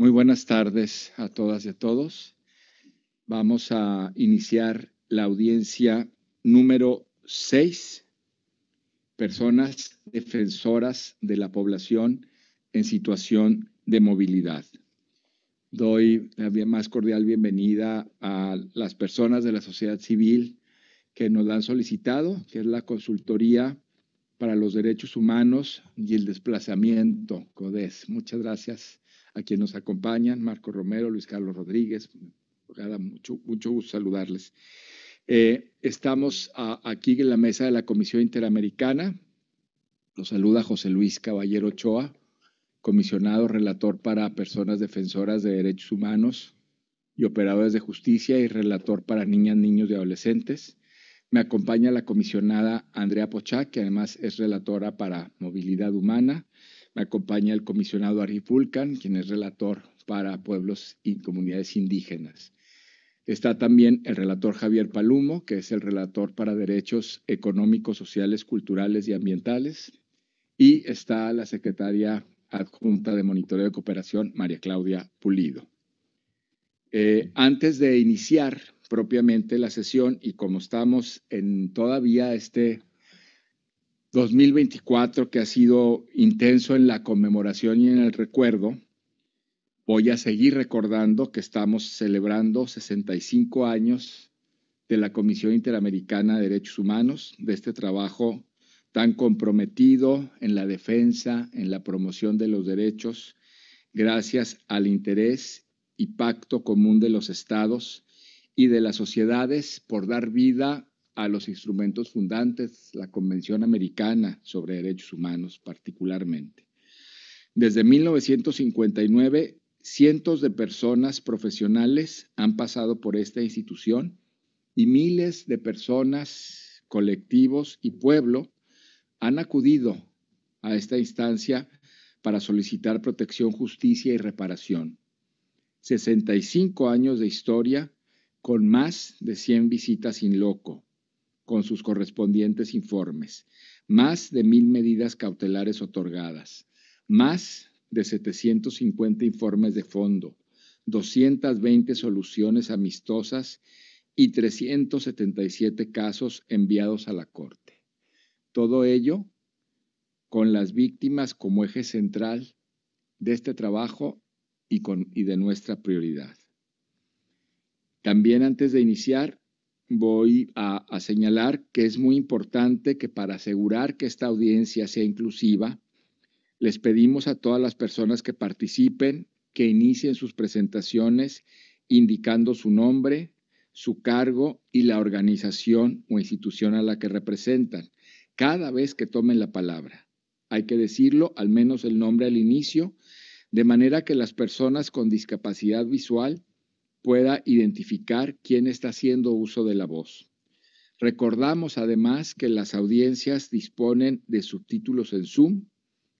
Muy buenas tardes a todas y a todos. Vamos a iniciar la audiencia número 6, personas defensoras de la población en situación de movilidad. Doy la más cordial bienvenida a las personas de la sociedad civil que nos la han solicitado, que es la Consultoría para los Derechos Humanos y el Desplazamiento, CODES. Muchas gracias a quienes nos acompañan, Marco Romero, Luis Carlos Rodríguez, mucho, mucho gusto saludarles. Eh, estamos aquí en la mesa de la Comisión Interamericana. Los saluda José Luis Caballero Ochoa, comisionado relator para personas defensoras de derechos humanos y operadores de justicia y relator para niñas, niños y adolescentes. Me acompaña la comisionada Andrea Pochac, que además es relatora para movilidad humana me acompaña el comisionado Ari Vulcan, quien es relator para pueblos y comunidades indígenas. Está también el relator Javier Palumo, que es el relator para derechos económicos, sociales, culturales y ambientales. Y está la secretaria adjunta de monitoreo de cooperación, María Claudia Pulido. Eh, antes de iniciar propiamente la sesión y como estamos en todavía este 2024 que ha sido intenso en la conmemoración y en el recuerdo, voy a seguir recordando que estamos celebrando 65 años de la Comisión Interamericana de Derechos Humanos, de este trabajo tan comprometido en la defensa, en la promoción de los derechos, gracias al interés y pacto común de los estados y de las sociedades por dar vida a los instrumentos fundantes, la Convención Americana sobre Derechos Humanos particularmente. Desde 1959, cientos de personas profesionales han pasado por esta institución y miles de personas, colectivos y pueblo han acudido a esta instancia para solicitar protección, justicia y reparación. 65 años de historia con más de 100 visitas in loco, con sus correspondientes informes, más de mil medidas cautelares otorgadas, más de 750 informes de fondo, 220 soluciones amistosas y 377 casos enviados a la Corte. Todo ello con las víctimas como eje central de este trabajo y, y de nuestra prioridad. También antes de iniciar, voy a, señalar que es muy importante que para asegurar que esta audiencia sea inclusiva, les pedimos a todas las personas que participen que inicien sus presentaciones indicando su nombre, su cargo y la organización o institución a la que representan, cada vez que tomen la palabra. Hay que decirlo, al menos el nombre al inicio, de manera que las personas con discapacidad visual pueda identificar quién está haciendo uso de la voz. Recordamos además que las audiencias disponen de subtítulos en Zoom.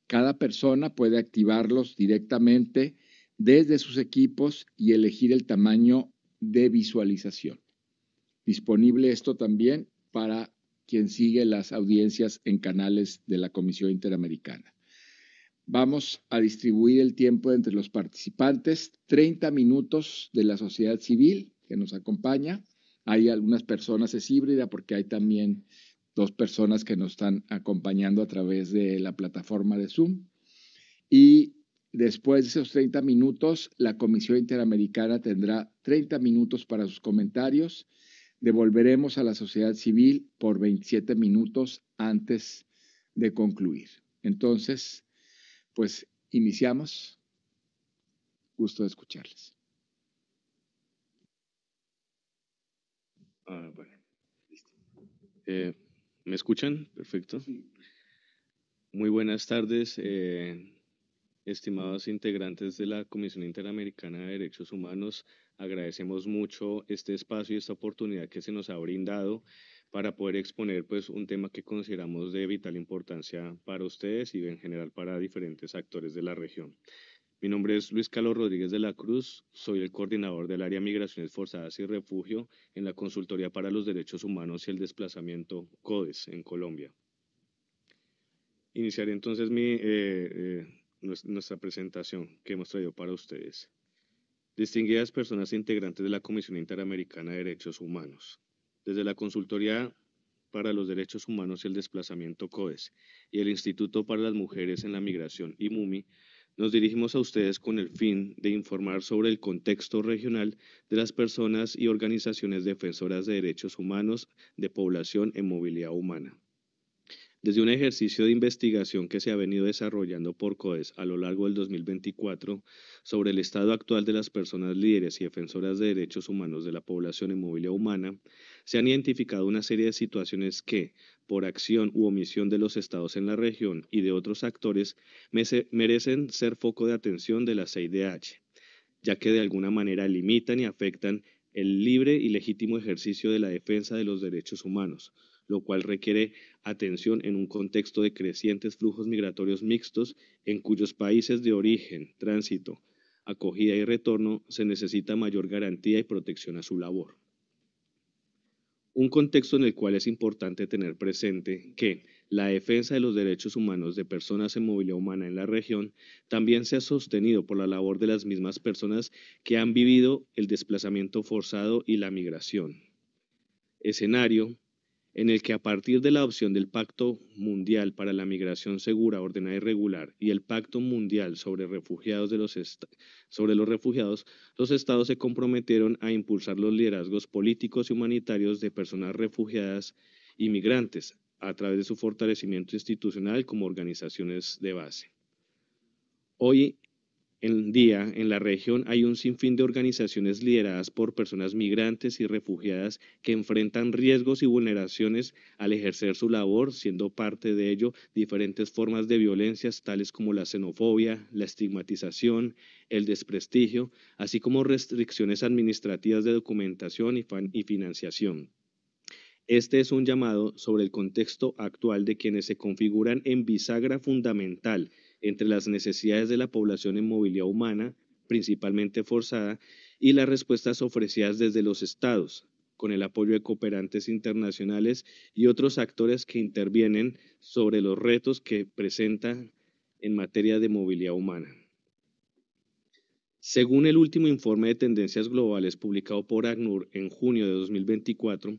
Cada persona puede activarlos directamente desde sus equipos y elegir el tamaño de visualización. Disponible esto también para quien sigue las audiencias en canales de la Comisión Interamericana. Vamos a distribuir el tiempo entre los participantes, 30 minutos de la sociedad civil que nos acompaña. Hay algunas personas, es híbrida porque hay también dos personas que nos están acompañando a través de la plataforma de Zoom. Y después de esos 30 minutos, la Comisión Interamericana tendrá 30 minutos para sus comentarios. Devolveremos a la sociedad civil por 27 minutos antes de concluir. Entonces, pues iniciamos. Gusto de escucharles. Ah, bueno, eh, ¿Me escuchan? Perfecto. Muy buenas tardes, eh, estimados integrantes de la Comisión Interamericana de Derechos Humanos. Agradecemos mucho este espacio y esta oportunidad que se nos ha brindado para poder exponer pues, un tema que consideramos de vital importancia para ustedes y en general para diferentes actores de la región. Mi nombre es Luis Carlos Rodríguez de la Cruz, soy el coordinador del área Migraciones Forzadas y Refugio en la Consultoría para los Derechos Humanos y el Desplazamiento CODES en Colombia. Iniciaré entonces mi, eh, eh, nuestra presentación que hemos traído para ustedes. Distinguidas personas integrantes de la Comisión Interamericana de Derechos Humanos. Desde la Consultoría para los Derechos Humanos y el Desplazamiento CODES y el Instituto para las Mujeres en la Migración IMUMI, nos dirigimos a ustedes con el fin de informar sobre el contexto regional de las personas y organizaciones defensoras de derechos humanos de población en movilidad humana. Desde un ejercicio de investigación que se ha venido desarrollando por CODES a lo largo del 2024 sobre el estado actual de las personas líderes y defensoras de derechos humanos de la población en movilidad humana, se han identificado una serie de situaciones que, por acción u omisión de los estados en la región y de otros actores, merecen ser foco de atención de la CIDH, ya que de alguna manera limitan y afectan el libre y legítimo ejercicio de la defensa de los derechos humanos, lo cual requiere atención en un contexto de crecientes flujos migratorios mixtos en cuyos países de origen, tránsito, acogida y retorno se necesita mayor garantía y protección a su labor. Un contexto en el cual es importante tener presente que la defensa de los derechos humanos de personas en movilidad humana en la región también se ha sostenido por la labor de las mismas personas que han vivido el desplazamiento forzado y la migración. Escenario en el que a partir de la adopción del Pacto Mundial para la Migración Segura, Ordenada y Regular y el Pacto Mundial sobre, los sobre los refugiados, los estados se comprometieron a impulsar los liderazgos políticos y humanitarios de personas refugiadas y migrantes a través de su fortalecimiento institucional como organizaciones de base. Hoy en día en la región hay un sinfín de organizaciones lideradas por personas migrantes y refugiadas que enfrentan riesgos y vulneraciones al ejercer su labor, siendo parte de ello diferentes formas de violencias tales como la xenofobia, la estigmatización, el desprestigio, así como restricciones administrativas de documentación y, y financiación. Este es un llamado sobre el contexto actual de quienes se configuran en bisagra fundamental entre las necesidades de la población en movilidad humana, principalmente forzada, y las respuestas ofrecidas desde los estados, con el apoyo de cooperantes internacionales y otros actores que intervienen sobre los retos que presentan en materia de movilidad humana. Según el último informe de tendencias globales publicado por ACNUR en junio de 2024,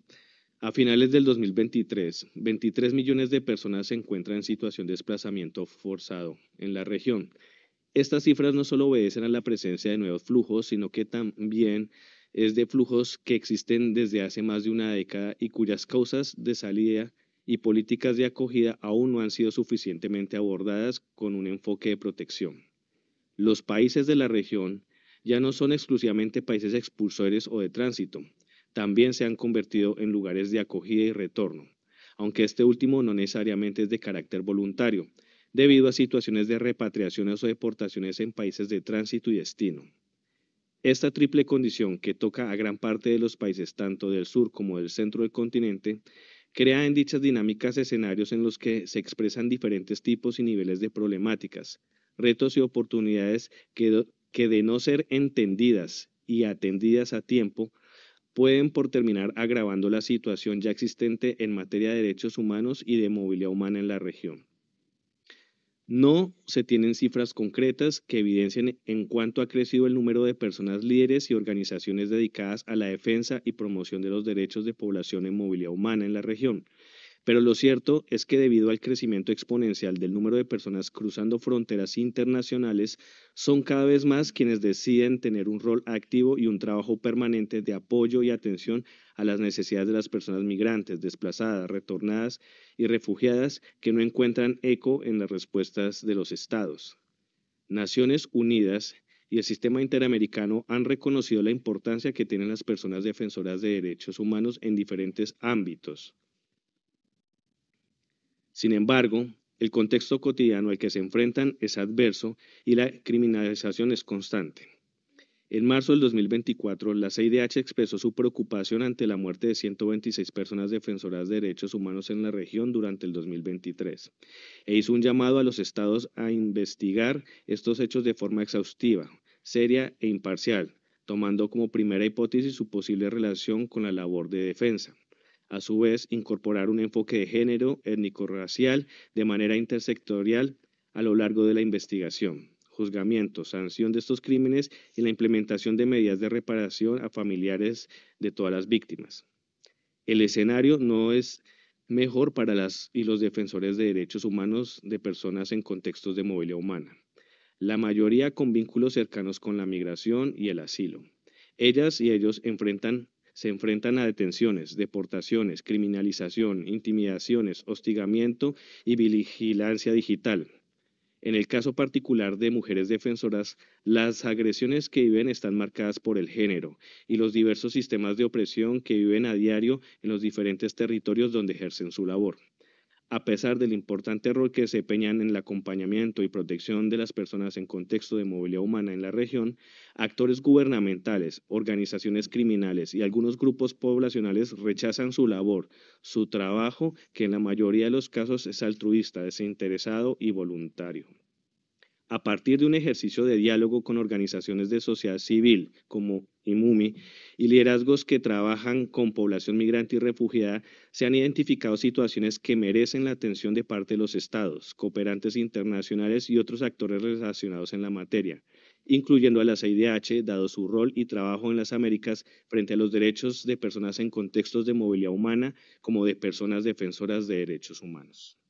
a finales del 2023, 23 millones de personas se encuentran en situación de desplazamiento forzado en la región. Estas cifras no solo obedecen a la presencia de nuevos flujos, sino que también es de flujos que existen desde hace más de una década y cuyas causas de salida y políticas de acogida aún no han sido suficientemente abordadas con un enfoque de protección. Los países de la región ya no son exclusivamente países expulsores o de tránsito, también se han convertido en lugares de acogida y retorno, aunque este último no necesariamente es de carácter voluntario, debido a situaciones de repatriaciones o deportaciones en países de tránsito y destino. Esta triple condición, que toca a gran parte de los países tanto del sur como del centro del continente, crea en dichas dinámicas escenarios en los que se expresan diferentes tipos y niveles de problemáticas, retos y oportunidades que, que de no ser entendidas y atendidas a tiempo pueden por terminar agravando la situación ya existente en materia de derechos humanos y de movilidad humana en la región. No se tienen cifras concretas que evidencien en cuánto ha crecido el número de personas líderes y organizaciones dedicadas a la defensa y promoción de los derechos de población en movilidad humana en la región, pero lo cierto es que debido al crecimiento exponencial del número de personas cruzando fronteras internacionales, son cada vez más quienes deciden tener un rol activo y un trabajo permanente de apoyo y atención a las necesidades de las personas migrantes, desplazadas, retornadas y refugiadas que no encuentran eco en las respuestas de los estados. Naciones Unidas y el sistema interamericano han reconocido la importancia que tienen las personas defensoras de derechos humanos en diferentes ámbitos sin embargo, el contexto cotidiano al que se enfrentan es adverso y la criminalización es constante. En marzo del 2024, la CIDH expresó su preocupación ante la muerte de 126 personas defensoras de derechos humanos en la región durante el 2023 e hizo un llamado a los estados a investigar estos hechos de forma exhaustiva, seria e imparcial, tomando como primera hipótesis su posible relación con la labor de defensa a su vez incorporar un enfoque de género étnico-racial de manera intersectorial a lo largo de la investigación, juzgamiento, sanción de estos crímenes y la implementación de medidas de reparación a familiares de todas las víctimas. El escenario no es mejor para las y los defensores de derechos humanos de personas en contextos de movilidad humana, la mayoría con vínculos cercanos con la migración y el asilo. Ellas y ellos enfrentan, se enfrentan a detenciones, deportaciones, criminalización, intimidaciones, hostigamiento y vigilancia digital, en el caso particular de mujeres defensoras, las agresiones que viven están marcadas por el género y los diversos sistemas de opresión que viven a diario en los diferentes territorios donde ejercen su labor. A pesar del importante rol que desempeñan en el acompañamiento y protección de las personas en contexto de movilidad humana en la región, actores gubernamentales, organizaciones criminales y algunos grupos poblacionales rechazan su labor, su trabajo, que en la mayoría de los casos es altruista, desinteresado y voluntario a partir de un ejercicio de diálogo con organizaciones de sociedad civil como IMUMI y liderazgos que trabajan con población migrante y refugiada, se han identificado situaciones que merecen la atención de parte de los estados, cooperantes internacionales y otros actores relacionados en la materia, incluyendo a la CIDH, dado su rol y trabajo en las Américas frente a los derechos de personas en contextos de movilidad humana como de personas defensoras de derechos humanos.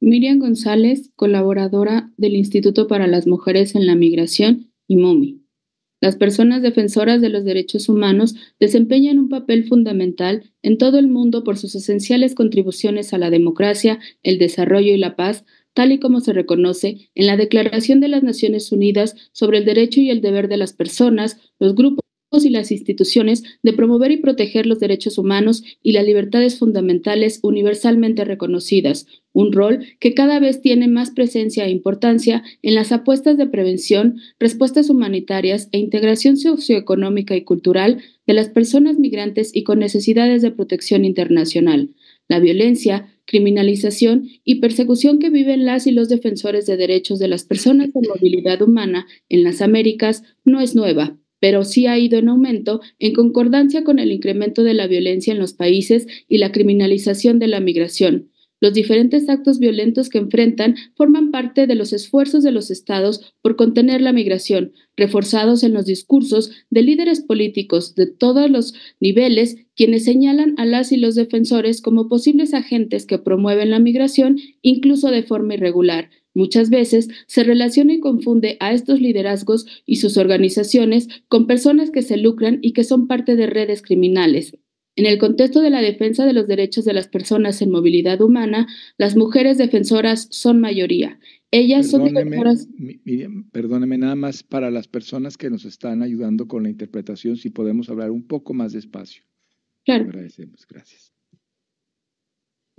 Miriam González, colaboradora del Instituto para las Mujeres en la Migración, y. Las personas defensoras de los derechos humanos desempeñan un papel fundamental en todo el mundo por sus esenciales contribuciones a la democracia, el desarrollo y la paz, tal y como se reconoce en la Declaración de las Naciones Unidas sobre el derecho y el deber de las personas, los grupos y las instituciones de promover y proteger los derechos humanos y las libertades fundamentales universalmente reconocidas, un rol que cada vez tiene más presencia e importancia en las apuestas de prevención, respuestas humanitarias e integración socioeconómica y cultural de las personas migrantes y con necesidades de protección internacional. La violencia, criminalización y persecución que viven las y los defensores de derechos de las personas con movilidad humana en las Américas no es nueva, pero sí ha ido en aumento en concordancia con el incremento de la violencia en los países y la criminalización de la migración. Los diferentes actos violentos que enfrentan forman parte de los esfuerzos de los estados por contener la migración, reforzados en los discursos de líderes políticos de todos los niveles, quienes señalan a las y los defensores como posibles agentes que promueven la migración, incluso de forma irregular, Muchas veces se relaciona y confunde a estos liderazgos y sus organizaciones con personas que se lucran y que son parte de redes criminales. En el contexto de la defensa de los derechos de las personas en movilidad humana, las mujeres defensoras son mayoría. Ellas son defensoras. Perdóneme nada más para las personas que nos están ayudando con la interpretación, si podemos hablar un poco más despacio. Claro. Agradecemos, gracias.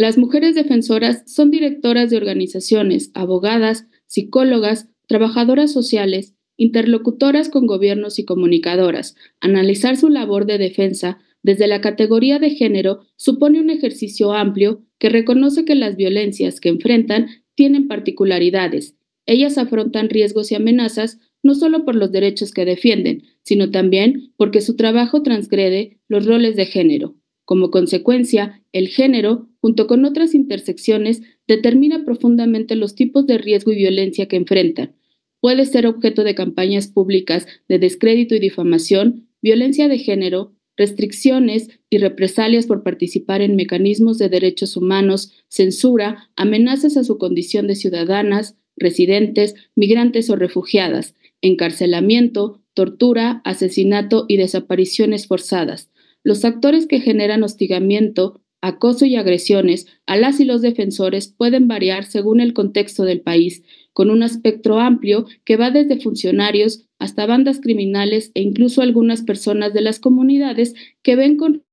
Las mujeres defensoras son directoras de organizaciones, abogadas, psicólogas, trabajadoras sociales, interlocutoras con gobiernos y comunicadoras. Analizar su labor de defensa desde la categoría de género supone un ejercicio amplio que reconoce que las violencias que enfrentan tienen particularidades. Ellas afrontan riesgos y amenazas no solo por los derechos que defienden, sino también porque su trabajo transgrede los roles de género. Como consecuencia, el género, junto con otras intersecciones, determina profundamente los tipos de riesgo y violencia que enfrentan. Puede ser objeto de campañas públicas de descrédito y difamación, violencia de género, restricciones y represalias por participar en mecanismos de derechos humanos, censura, amenazas a su condición de ciudadanas, residentes, migrantes o refugiadas, encarcelamiento, tortura, asesinato y desapariciones forzadas. Los actores que generan hostigamiento, acoso y agresiones a las y los defensores pueden variar según el contexto del país, con un espectro amplio que va desde funcionarios hasta bandas criminales e incluso algunas personas de las comunidades que ven con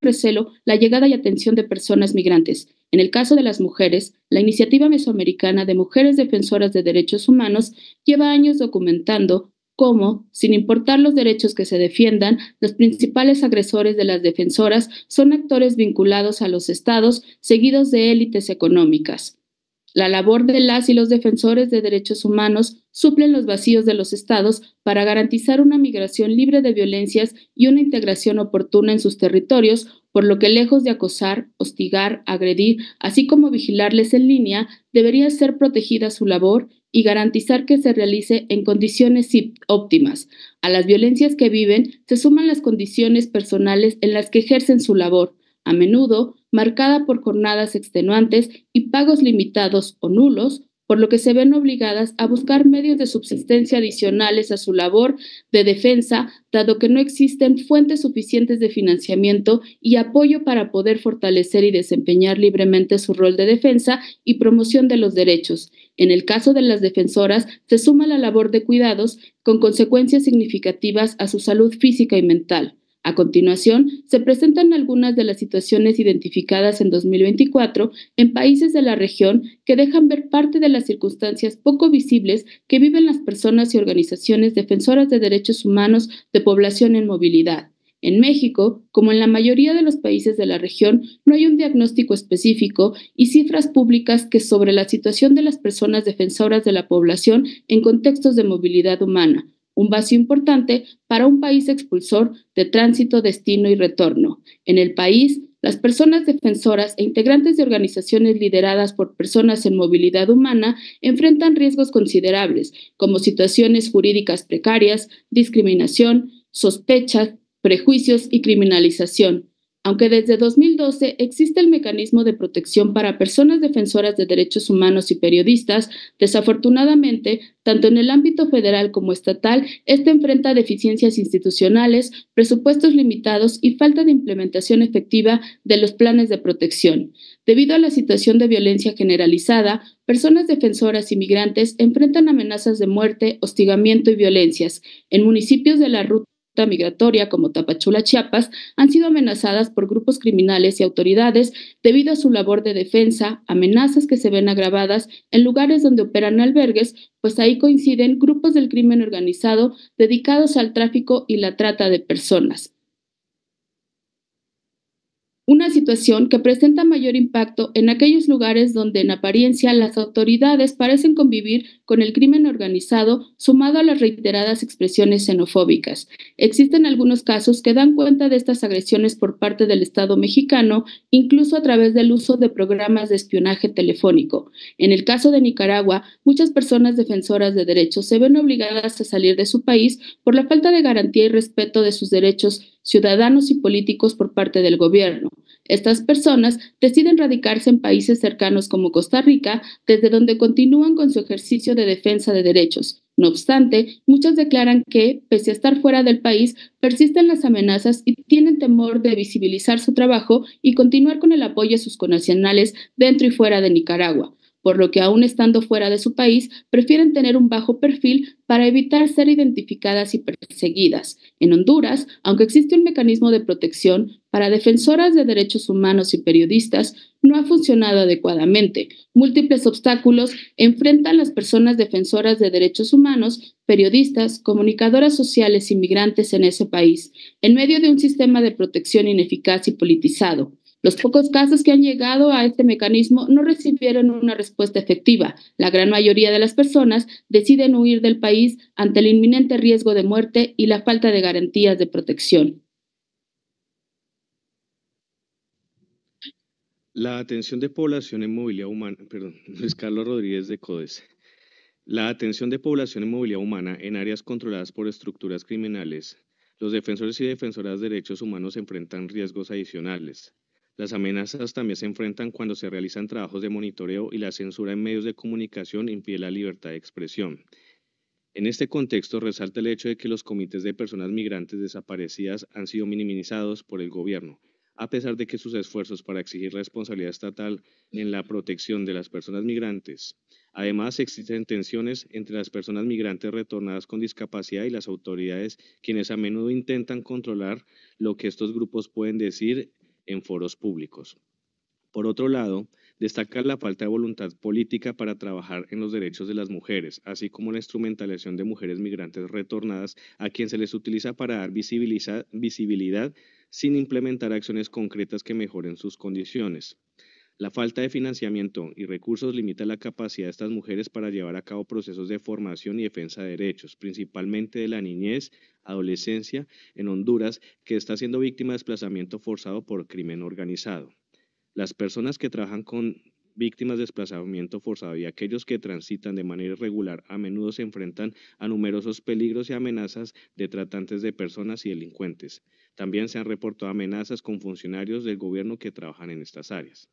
recelo la llegada y atención de personas migrantes. En el caso de las mujeres, la Iniciativa Mesoamericana de Mujeres Defensoras de Derechos Humanos lleva años documentando cómo, sin importar los derechos que se defiendan, los principales agresores de las defensoras son actores vinculados a los estados, seguidos de élites económicas. La labor de las y los defensores de derechos humanos suplen los vacíos de los estados para garantizar una migración libre de violencias y una integración oportuna en sus territorios por lo que lejos de acosar, hostigar, agredir, así como vigilarles en línea, debería ser protegida su labor y garantizar que se realice en condiciones óptimas. A las violencias que viven se suman las condiciones personales en las que ejercen su labor, a menudo marcada por jornadas extenuantes y pagos limitados o nulos, por lo que se ven obligadas a buscar medios de subsistencia adicionales a su labor de defensa, dado que no existen fuentes suficientes de financiamiento y apoyo para poder fortalecer y desempeñar libremente su rol de defensa y promoción de los derechos. En el caso de las defensoras, se suma la labor de cuidados con consecuencias significativas a su salud física y mental. A continuación, se presentan algunas de las situaciones identificadas en 2024 en países de la región que dejan ver parte de las circunstancias poco visibles que viven las personas y organizaciones defensoras de derechos humanos de población en movilidad. En México, como en la mayoría de los países de la región, no hay un diagnóstico específico y cifras públicas que sobre la situación de las personas defensoras de la población en contextos de movilidad humana, un vacío importante para un país expulsor de tránsito, destino y retorno. En el país, las personas defensoras e integrantes de organizaciones lideradas por personas en movilidad humana enfrentan riesgos considerables, como situaciones jurídicas precarias, discriminación, sospechas, prejuicios y criminalización, aunque desde 2012 existe el mecanismo de protección para personas defensoras de derechos humanos y periodistas, desafortunadamente, tanto en el ámbito federal como estatal, este enfrenta deficiencias institucionales, presupuestos limitados y falta de implementación efectiva de los planes de protección. Debido a la situación de violencia generalizada, personas defensoras y migrantes enfrentan amenazas de muerte, hostigamiento y violencias. En municipios de la ruta migratoria como Tapachula, Chiapas, han sido amenazadas por grupos criminales y autoridades debido a su labor de defensa, amenazas que se ven agravadas en lugares donde operan albergues, pues ahí coinciden grupos del crimen organizado dedicados al tráfico y la trata de personas una situación que presenta mayor impacto en aquellos lugares donde en apariencia las autoridades parecen convivir con el crimen organizado sumado a las reiteradas expresiones xenofóbicas. Existen algunos casos que dan cuenta de estas agresiones por parte del Estado mexicano, incluso a través del uso de programas de espionaje telefónico. En el caso de Nicaragua, muchas personas defensoras de derechos se ven obligadas a salir de su país por la falta de garantía y respeto de sus derechos ciudadanos y políticos por parte del gobierno. Estas personas deciden radicarse en países cercanos como Costa Rica, desde donde continúan con su ejercicio de defensa de derechos. No obstante, muchos declaran que, pese a estar fuera del país, persisten las amenazas y tienen temor de visibilizar su trabajo y continuar con el apoyo a sus connacionales dentro y fuera de Nicaragua por lo que aún estando fuera de su país, prefieren tener un bajo perfil para evitar ser identificadas y perseguidas. En Honduras, aunque existe un mecanismo de protección para defensoras de derechos humanos y periodistas, no ha funcionado adecuadamente. Múltiples obstáculos enfrentan las personas defensoras de derechos humanos, periodistas, comunicadoras sociales y migrantes en ese país, en medio de un sistema de protección ineficaz y politizado. Los pocos casos que han llegado a este mecanismo no recibieron una respuesta efectiva. La gran mayoría de las personas deciden huir del país ante el inminente riesgo de muerte y la falta de garantías de protección. La atención de población en movilidad humana, perdón, Luis Carlos Rodríguez de CODES. La atención de población en movilidad humana en áreas controladas por estructuras criminales. Los defensores y defensoras de derechos humanos enfrentan riesgos adicionales. Las amenazas también se enfrentan cuando se realizan trabajos de monitoreo y la censura en medios de comunicación impide la libertad de expresión. En este contexto resalta el hecho de que los comités de personas migrantes desaparecidas han sido minimizados por el gobierno, a pesar de que sus esfuerzos para exigir responsabilidad estatal en la protección de las personas migrantes. Además, existen tensiones entre las personas migrantes retornadas con discapacidad y las autoridades, quienes a menudo intentan controlar lo que estos grupos pueden decir en foros públicos. Por otro lado, destaca la falta de voluntad política para trabajar en los derechos de las mujeres, así como la instrumentalización de mujeres migrantes retornadas a quien se les utiliza para dar visibilidad sin implementar acciones concretas que mejoren sus condiciones. La falta de financiamiento y recursos limita la capacidad de estas mujeres para llevar a cabo procesos de formación y defensa de derechos, principalmente de la niñez, adolescencia en Honduras, que está siendo víctima de desplazamiento forzado por crimen organizado. Las personas que trabajan con víctimas de desplazamiento forzado y aquellos que transitan de manera irregular a menudo se enfrentan a numerosos peligros y amenazas de tratantes de personas y delincuentes. También se han reportado amenazas con funcionarios del gobierno que trabajan en estas áreas.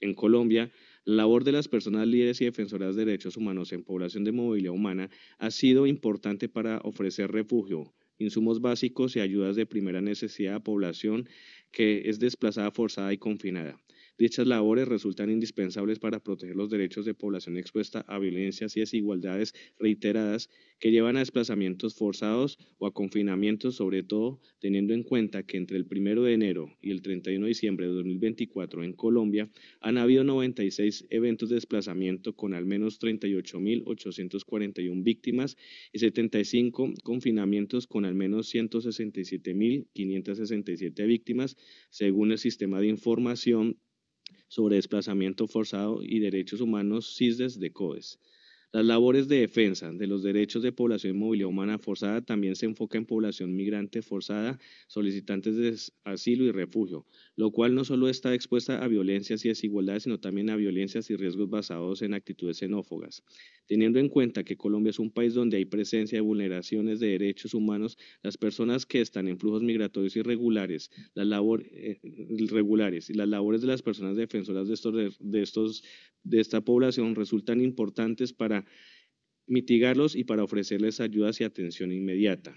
En Colombia, la labor de las personas líderes y defensoras de derechos humanos en población de movilidad humana ha sido importante para ofrecer refugio, insumos básicos y ayudas de primera necesidad a población que es desplazada, forzada y confinada. Dichas labores resultan indispensables para proteger los derechos de población expuesta a violencias y desigualdades reiteradas que llevan a desplazamientos forzados o a confinamientos, sobre todo teniendo en cuenta que entre el 1 de enero y el 31 de diciembre de 2024 en Colombia han habido 96 eventos de desplazamiento con al menos 38.841 víctimas y 75 confinamientos con al menos 167.567 víctimas, según el sistema de información sobre desplazamiento forzado y derechos humanos CISDES de CODES. Las labores de defensa de los derechos de población y movilidad humana forzada también se enfoca en población migrante forzada, solicitantes de asilo y refugio, lo cual no solo está expuesta a violencias y desigualdades, sino también a violencias y riesgos basados en actitudes xenófobas. Teniendo en cuenta que Colombia es un país donde hay presencia de vulneraciones de derechos humanos, las personas que están en flujos migratorios irregulares, las labores eh, y las labores de las personas defensoras de estos, de estos de esta población resultan importantes para mitigarlos y para ofrecerles ayudas y atención inmediata.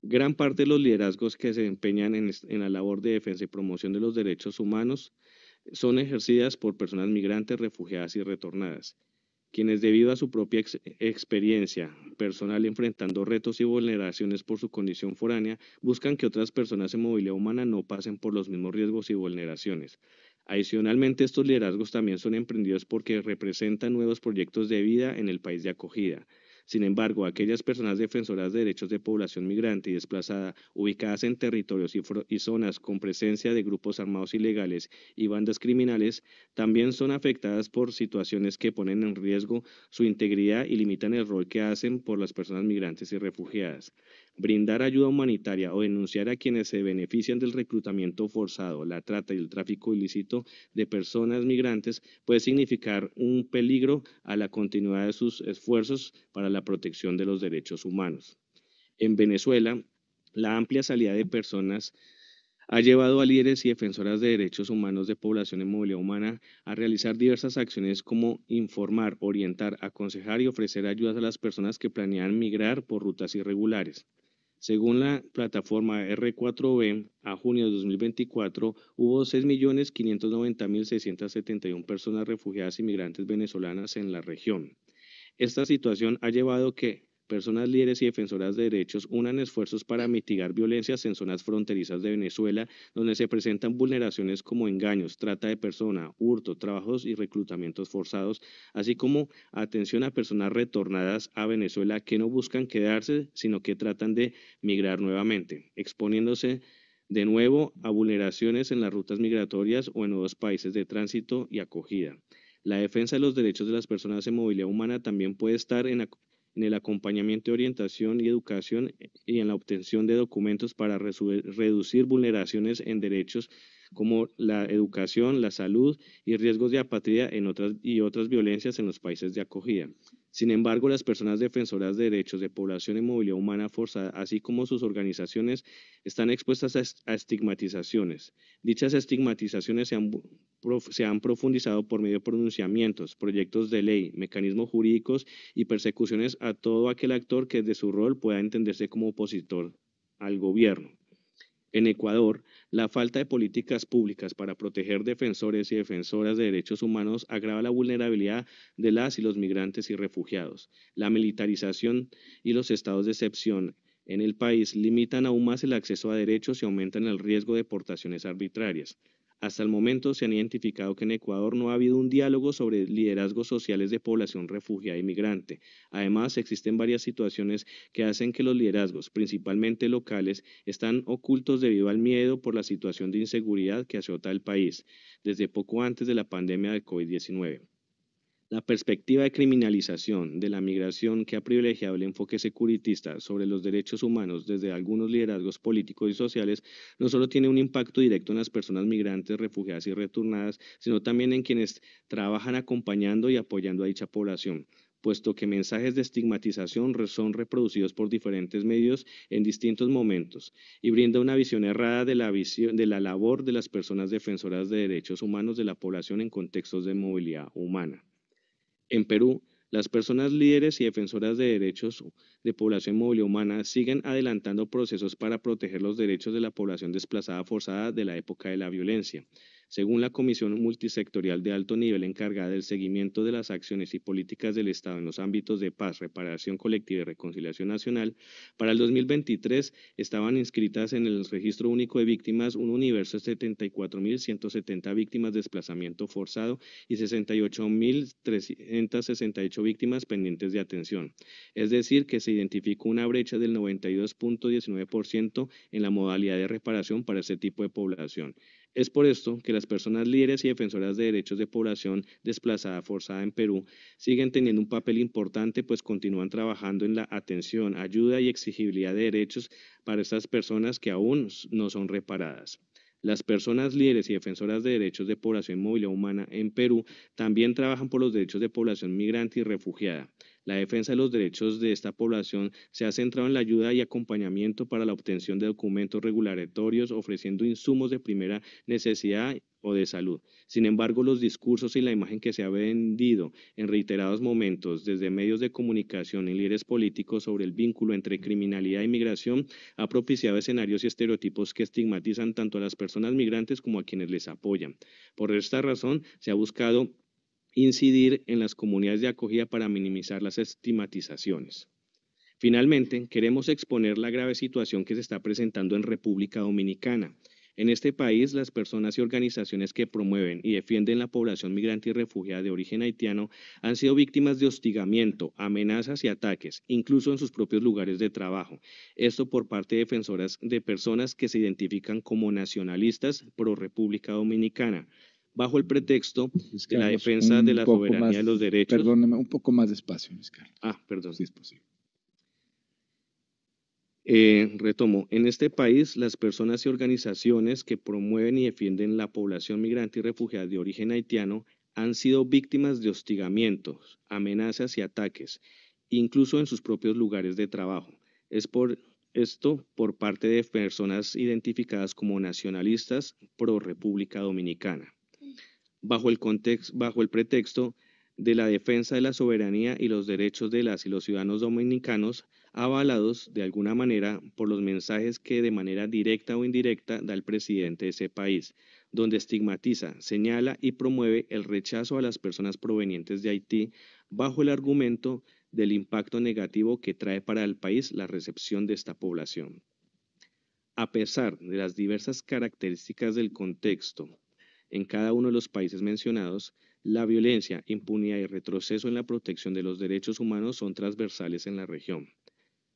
Gran parte de los liderazgos que se empeñan en, la labor de defensa y promoción de los derechos humanos son ejercidas por personas migrantes, refugiadas y retornadas, quienes debido a su propia experiencia personal enfrentando retos y vulneraciones por su condición foránea, buscan que otras personas en movilidad humana no pasen por los mismos riesgos y vulneraciones. Adicionalmente, estos liderazgos también son emprendidos porque representan nuevos proyectos de vida en el país de acogida. Sin embargo, aquellas personas defensoras de derechos de población migrante y desplazada, ubicadas en territorios y, zonas con presencia de grupos armados ilegales y bandas criminales, también son afectadas por situaciones que ponen en riesgo su integridad y limitan el rol que hacen por las personas migrantes y refugiadas. Brindar ayuda humanitaria o denunciar a quienes se benefician del reclutamiento forzado, la trata y el tráfico ilícito de personas migrantes puede significar un peligro a la continuidad de sus esfuerzos para la protección de los derechos humanos. En Venezuela, la amplia salida de personas ha llevado a líderes y defensoras de derechos humanos de población en movilidad humana a realizar diversas acciones como informar, orientar, aconsejar y ofrecer ayudas a las personas que planean migrar por rutas irregulares. Según la plataforma R4B, a junio de 2024 hubo 6.590.671 personas refugiadas y migrantes venezolanas en la región. Esta situación ha llevado que personas líderes y defensoras de derechos unan esfuerzos para mitigar violencias en zonas fronterizas de Venezuela, donde se presentan vulneraciones como engaños, trata de persona, hurto, trabajos y reclutamientos forzados, así como atención a personas retornadas a Venezuela que no buscan quedarse, sino que tratan de migrar nuevamente, exponiéndose de nuevo a vulneraciones en las rutas migratorias o en nuevos países de tránsito y acogida. La defensa de los derechos de las personas en movilidad humana también puede estar en, en el acompañamiento de orientación y educación y en la obtención de documentos para reducir vulneraciones en derechos como la educación, la salud y riesgos de apatría en otras, y otras violencias en los países de acogida. Sin embargo, las personas defensoras de derechos de población y movilidad humana forzada, así como sus organizaciones, están expuestas a, estigmatizaciones. Dichas estigmatizaciones se han, se han profundizado por medio de pronunciamientos, proyectos de ley, mecanismos jurídicos y persecuciones a todo aquel actor que de su rol pueda entenderse como opositor al gobierno. En Ecuador, la falta de políticas públicas para proteger defensores y defensoras de derechos humanos agrava la vulnerabilidad de las y los migrantes y refugiados. La militarización y los estados de excepción en el país limitan aún más el acceso a derechos y aumentan el riesgo de deportaciones arbitrarias. Hasta el momento se han identificado que en Ecuador no ha habido un diálogo sobre liderazgos sociales de población refugiada y migrante. Además, existen varias situaciones que hacen que los liderazgos, principalmente locales, están ocultos debido al miedo por la situación de inseguridad que azota el país desde poco antes de la pandemia del COVID-19. La perspectiva de criminalización de la migración que ha privilegiado el enfoque securitista sobre los derechos humanos desde algunos liderazgos políticos y sociales no solo tiene un impacto directo en las personas migrantes, refugiadas y retornadas, sino también en quienes trabajan acompañando y apoyando a dicha población puesto que mensajes de estigmatización son reproducidos por diferentes medios en distintos momentos y brinda una visión errada de la, visión, de la labor de las personas defensoras de derechos humanos de la población en contextos de movilidad humana. En Perú, las personas líderes y defensoras de derechos de población móvil humana siguen adelantando procesos para proteger los derechos de la población desplazada forzada de la época de la violencia según la Comisión Multisectorial de Alto Nivel encargada del seguimiento de las acciones y políticas del Estado en los ámbitos de paz, reparación colectiva y reconciliación nacional, para el 2023 estaban inscritas en el Registro Único de Víctimas un universo de 74.170 víctimas de desplazamiento forzado y 68.368 víctimas pendientes de atención. Es decir, que se identificó una brecha del 92.19% en la modalidad de reparación para este tipo de población. Es por esto que las personas líderes y defensoras de derechos de población desplazada forzada en Perú siguen teniendo un papel importante, pues continúan trabajando en la atención, ayuda y exigibilidad de derechos para estas personas que aún no son reparadas. Las personas líderes y defensoras de derechos de población móvil o humana en Perú también trabajan por los derechos de población migrante y refugiada. La defensa de los derechos de esta población se ha centrado en la ayuda y acompañamiento para la obtención de documentos regulatorios, ofreciendo insumos de primera necesidad o de salud. Sin embargo, los discursos y la imagen que se ha vendido en reiterados momentos desde medios de comunicación y líderes políticos sobre el vínculo entre criminalidad y migración ha propiciado escenarios y estereotipos que estigmatizan tanto a las personas migrantes como a quienes les apoyan. Por esta razón, se ha buscado incidir en las comunidades de acogida para minimizar las estigmatizaciones. Finalmente, queremos exponer la grave situación que se está presentando en República Dominicana. En este país, las personas y organizaciones que promueven y defienden la población migrante y refugiada de origen haitiano han sido víctimas de hostigamiento, amenazas y ataques, incluso en sus propios lugares de trabajo. Esto por parte de defensoras de personas que se identifican como nacionalistas pro República Dominicana, bajo el pretexto de la defensa de la soberanía de los derechos. Perdóneme, un poco más despacio, Luis Ah, perdón. Si es posible. Eh, retomo, en este país las personas y organizaciones que promueven y defienden la población migrante y refugiada de origen haitiano han sido víctimas de hostigamientos, amenazas y ataques, incluso en sus propios lugares de trabajo. Es por esto por parte de personas identificadas como nacionalistas pro República Dominicana bajo el, contexto, bajo el pretexto de la defensa de la soberanía y los derechos de las y los ciudadanos dominicanos, avalados de alguna manera por los mensajes que de manera directa o indirecta da el presidente de ese país, donde estigmatiza, señala y promueve el rechazo a las personas provenientes de Haití bajo el argumento del impacto negativo que trae para el país la recepción de esta población. A pesar de las diversas características del contexto, en cada uno de los países mencionados, la violencia, impunidad y retroceso en la protección de los derechos humanos son transversales en la región.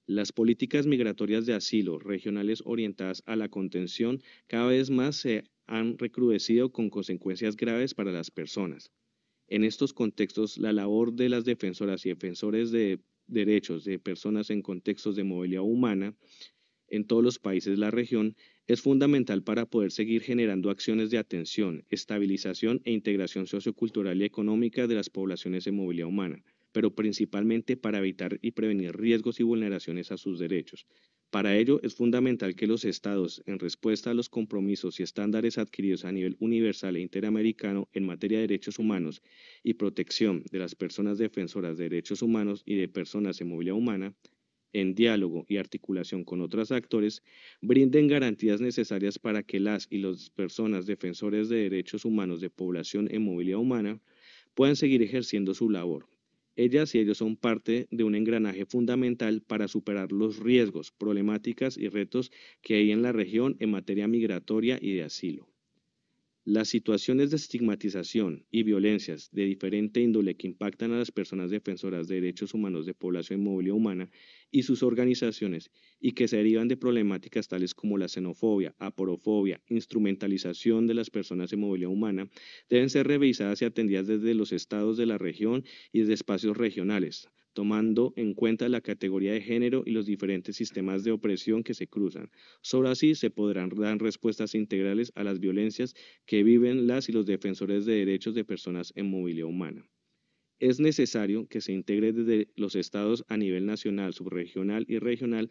Las políticas migratorias de asilo regionales orientadas a la contención cada vez más se han recrudecido con consecuencias graves para las personas. En estos contextos, la labor de las defensoras y defensores de derechos de personas en contextos de movilidad humana en todos los países de la región es fundamental para poder seguir generando acciones de atención, estabilización e integración sociocultural y económica de las poblaciones de movilidad humana, pero principalmente para evitar y prevenir riesgos y vulneraciones a sus derechos. Para ello es fundamental que los estados, en respuesta a los compromisos y estándares adquiridos a nivel universal e interamericano en materia de derechos humanos y protección de las personas defensoras de derechos humanos y de personas en movilidad humana, en diálogo y articulación con otros actores, brinden garantías necesarias para que las y las personas defensores de derechos humanos de población en movilidad humana puedan seguir ejerciendo su labor. Ellas y ellos son parte de un engranaje fundamental para superar los riesgos, problemáticas y retos que hay en la región en materia migratoria y de asilo. Las situaciones de estigmatización y violencias de diferente índole que impactan a las personas defensoras de derechos humanos de población y movilidad humana y sus organizaciones y que se derivan de problemáticas tales como la xenofobia, aporofobia, instrumentalización de las personas en movilidad humana, deben ser revisadas y atendidas desde los estados de la región y desde espacios regionales, tomando en cuenta la categoría de género y los diferentes sistemas de opresión que se cruzan. Solo así se podrán dar respuestas integrales a las violencias que viven las y los defensores de derechos de personas en movilidad humana. Es necesario que se integre desde los estados a nivel nacional, subregional y regional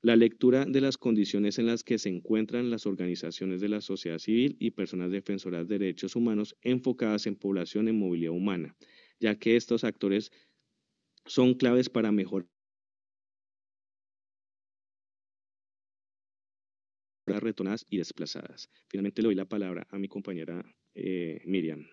la lectura de las condiciones en las que se encuentran las organizaciones de la sociedad civil y personas defensoras de derechos humanos enfocadas en población en movilidad humana, ya que estos actores son claves para mejorar retonadas y desplazadas. Finalmente le doy la palabra a mi compañera eh, Miriam.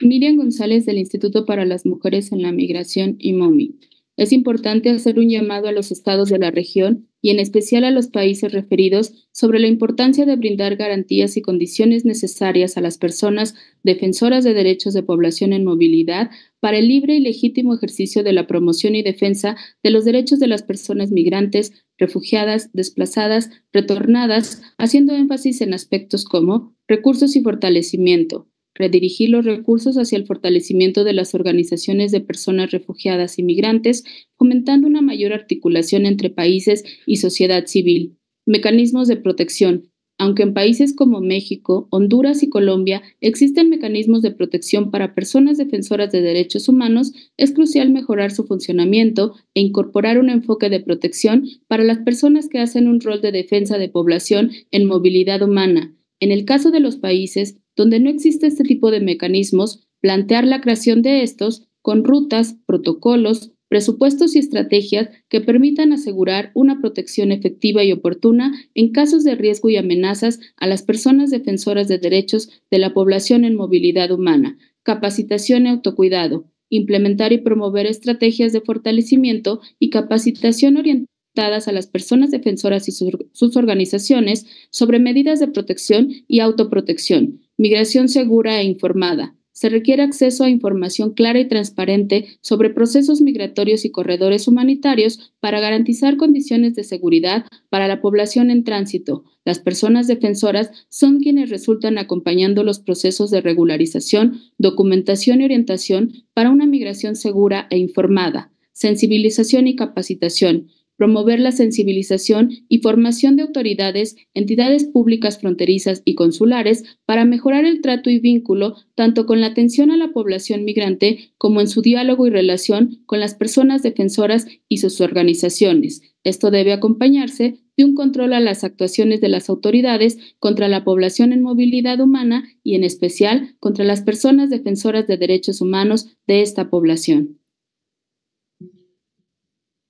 Miriam González del Instituto para las Mujeres en la Migración y MOMI. Es importante hacer un llamado a los estados de la región y en especial a los países referidos sobre la importancia de brindar garantías y condiciones necesarias a las personas defensoras de derechos de población en movilidad para el libre y legítimo ejercicio de la promoción y defensa de los derechos de las personas migrantes, refugiadas, desplazadas, retornadas, haciendo énfasis en aspectos como recursos y fortalecimiento, redirigir los recursos hacia el fortalecimiento de las organizaciones de personas refugiadas y migrantes, fomentando una mayor articulación entre países y sociedad civil, mecanismos de protección. Aunque en países como México, Honduras y Colombia existen mecanismos de protección para personas defensoras de derechos humanos, es crucial mejorar su funcionamiento e incorporar un enfoque de protección para las personas que hacen un rol de defensa de población en movilidad humana. En el caso de los países donde no existe este tipo de mecanismos, plantear la creación de estos con rutas, protocolos, presupuestos y estrategias que permitan asegurar una protección efectiva y oportuna en casos de riesgo y amenazas a las personas defensoras de derechos de la población en movilidad humana, capacitación y autocuidado, implementar y promover estrategias de fortalecimiento y capacitación orientada a las personas defensoras y sus organizaciones sobre medidas de protección y autoprotección, migración segura e informada. Se requiere acceso a información clara y transparente sobre procesos migratorios y corredores humanitarios para garantizar condiciones de seguridad para la población en tránsito. Las personas defensoras son quienes resultan acompañando los procesos de regularización, documentación y orientación para una migración segura e informada sensibilización y capacitación, promover la sensibilización y formación de autoridades, entidades públicas fronterizas y consulares para mejorar el trato y vínculo tanto con la atención a la población migrante como en su diálogo y relación con las personas defensoras y sus organizaciones. Esto debe acompañarse de un control a las actuaciones de las autoridades contra la población en movilidad humana y en especial contra las personas defensoras de derechos humanos de esta población.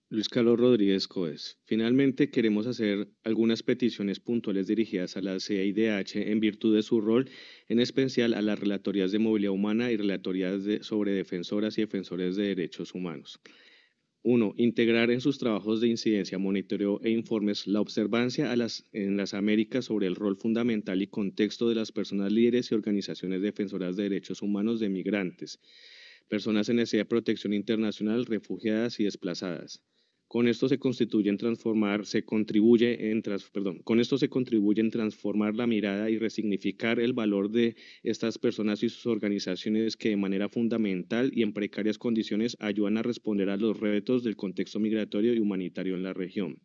Luis Carlos Rodríguez Coes. Finalmente, queremos hacer algunas peticiones puntuales dirigidas a la CIDH en virtud de su rol, en especial a las relatorías de movilidad humana y relatorías sobre defensoras y defensores de derechos humanos. Uno, Integrar en sus trabajos de incidencia, monitoreo e informes la observancia en las Américas sobre el rol fundamental y contexto de las personas líderes y organizaciones defensoras de derechos humanos de migrantes, personas en necesidad de protección internacional, refugiadas y desplazadas. Con esto se contribuye en transformar la mirada y resignificar el valor de estas personas y sus organizaciones que de manera fundamental y en precarias condiciones ayudan a responder a los retos del contexto migratorio y humanitario en la región.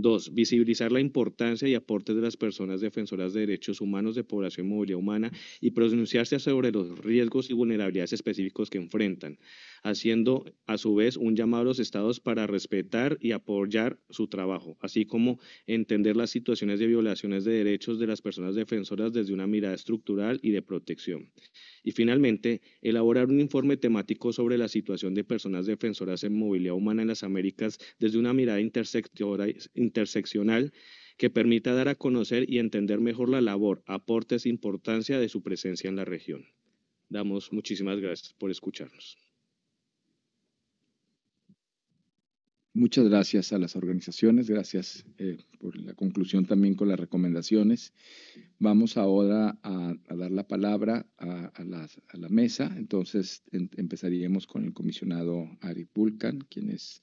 Dos, visibilizar la importancia y aportes de las personas defensoras de derechos humanos de población y movilidad humana y pronunciarse sobre los riesgos y vulnerabilidades específicos que enfrentan, haciendo a su vez un llamado a los estados para respetar y apoyar su trabajo, así como entender las situaciones de violaciones de derechos de las personas defensoras desde una mirada estructural y de protección. Y finalmente, elaborar un informe temático sobre la situación de personas defensoras en movilidad humana en las Américas desde una mirada interseccional que permita dar a conocer y entender mejor la labor, aportes e importancia de su presencia en la región. Damos muchísimas gracias por escucharnos. Muchas gracias a las organizaciones, gracias eh, por la conclusión también con las recomendaciones. Vamos ahora a, dar la palabra a, la, mesa. Entonces empezaríamos con el comisionado Ari Vulcan, quien es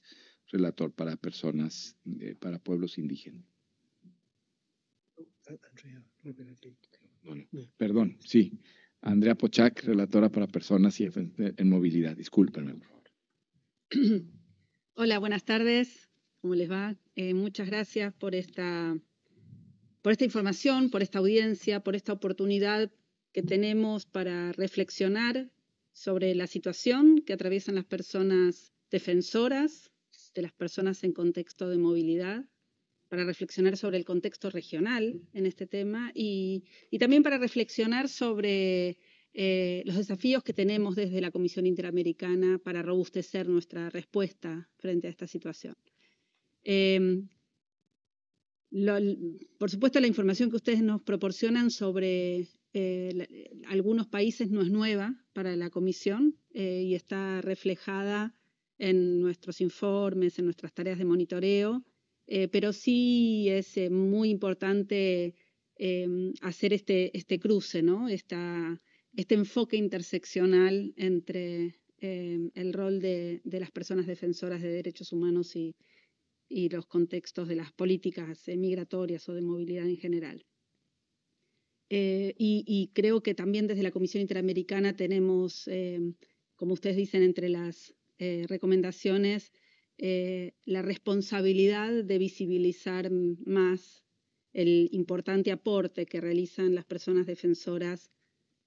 relator para personas, para pueblos indígenas. perdón, sí. Andrea Pochac, relatora para personas y en movilidad. Discúlpenme, por favor. Hola, buenas tardes. ¿Cómo les va? Eh, muchas gracias por esta, por esta información, por esta audiencia, por esta oportunidad que tenemos para reflexionar sobre la situación que atraviesan las personas defensoras, de las personas en contexto de movilidad, para reflexionar sobre el contexto regional en este tema y, y también para reflexionar sobre eh, los desafíos que tenemos desde la Comisión Interamericana para robustecer nuestra respuesta frente a esta situación. Em, por supuesto, la información que ustedes nos proporcionan sobre eh, algunos países no es nueva para la Comisión eh, y está reflejada en nuestros informes, en nuestras tareas de monitoreo, pero sí es muy importante em, hacer este, este cruce, ¿no? Esta, este enfoque interseccional entre eh, el rol de, las personas defensoras de derechos humanos y, los contextos de las políticas migratorias o de movilidad en general. Eh, y, creo que también desde la Comisión Interamericana tenemos, eh, como ustedes dicen, entre las recomendaciones, la responsabilidad de visibilizar más el importante aporte que realizan las personas defensoras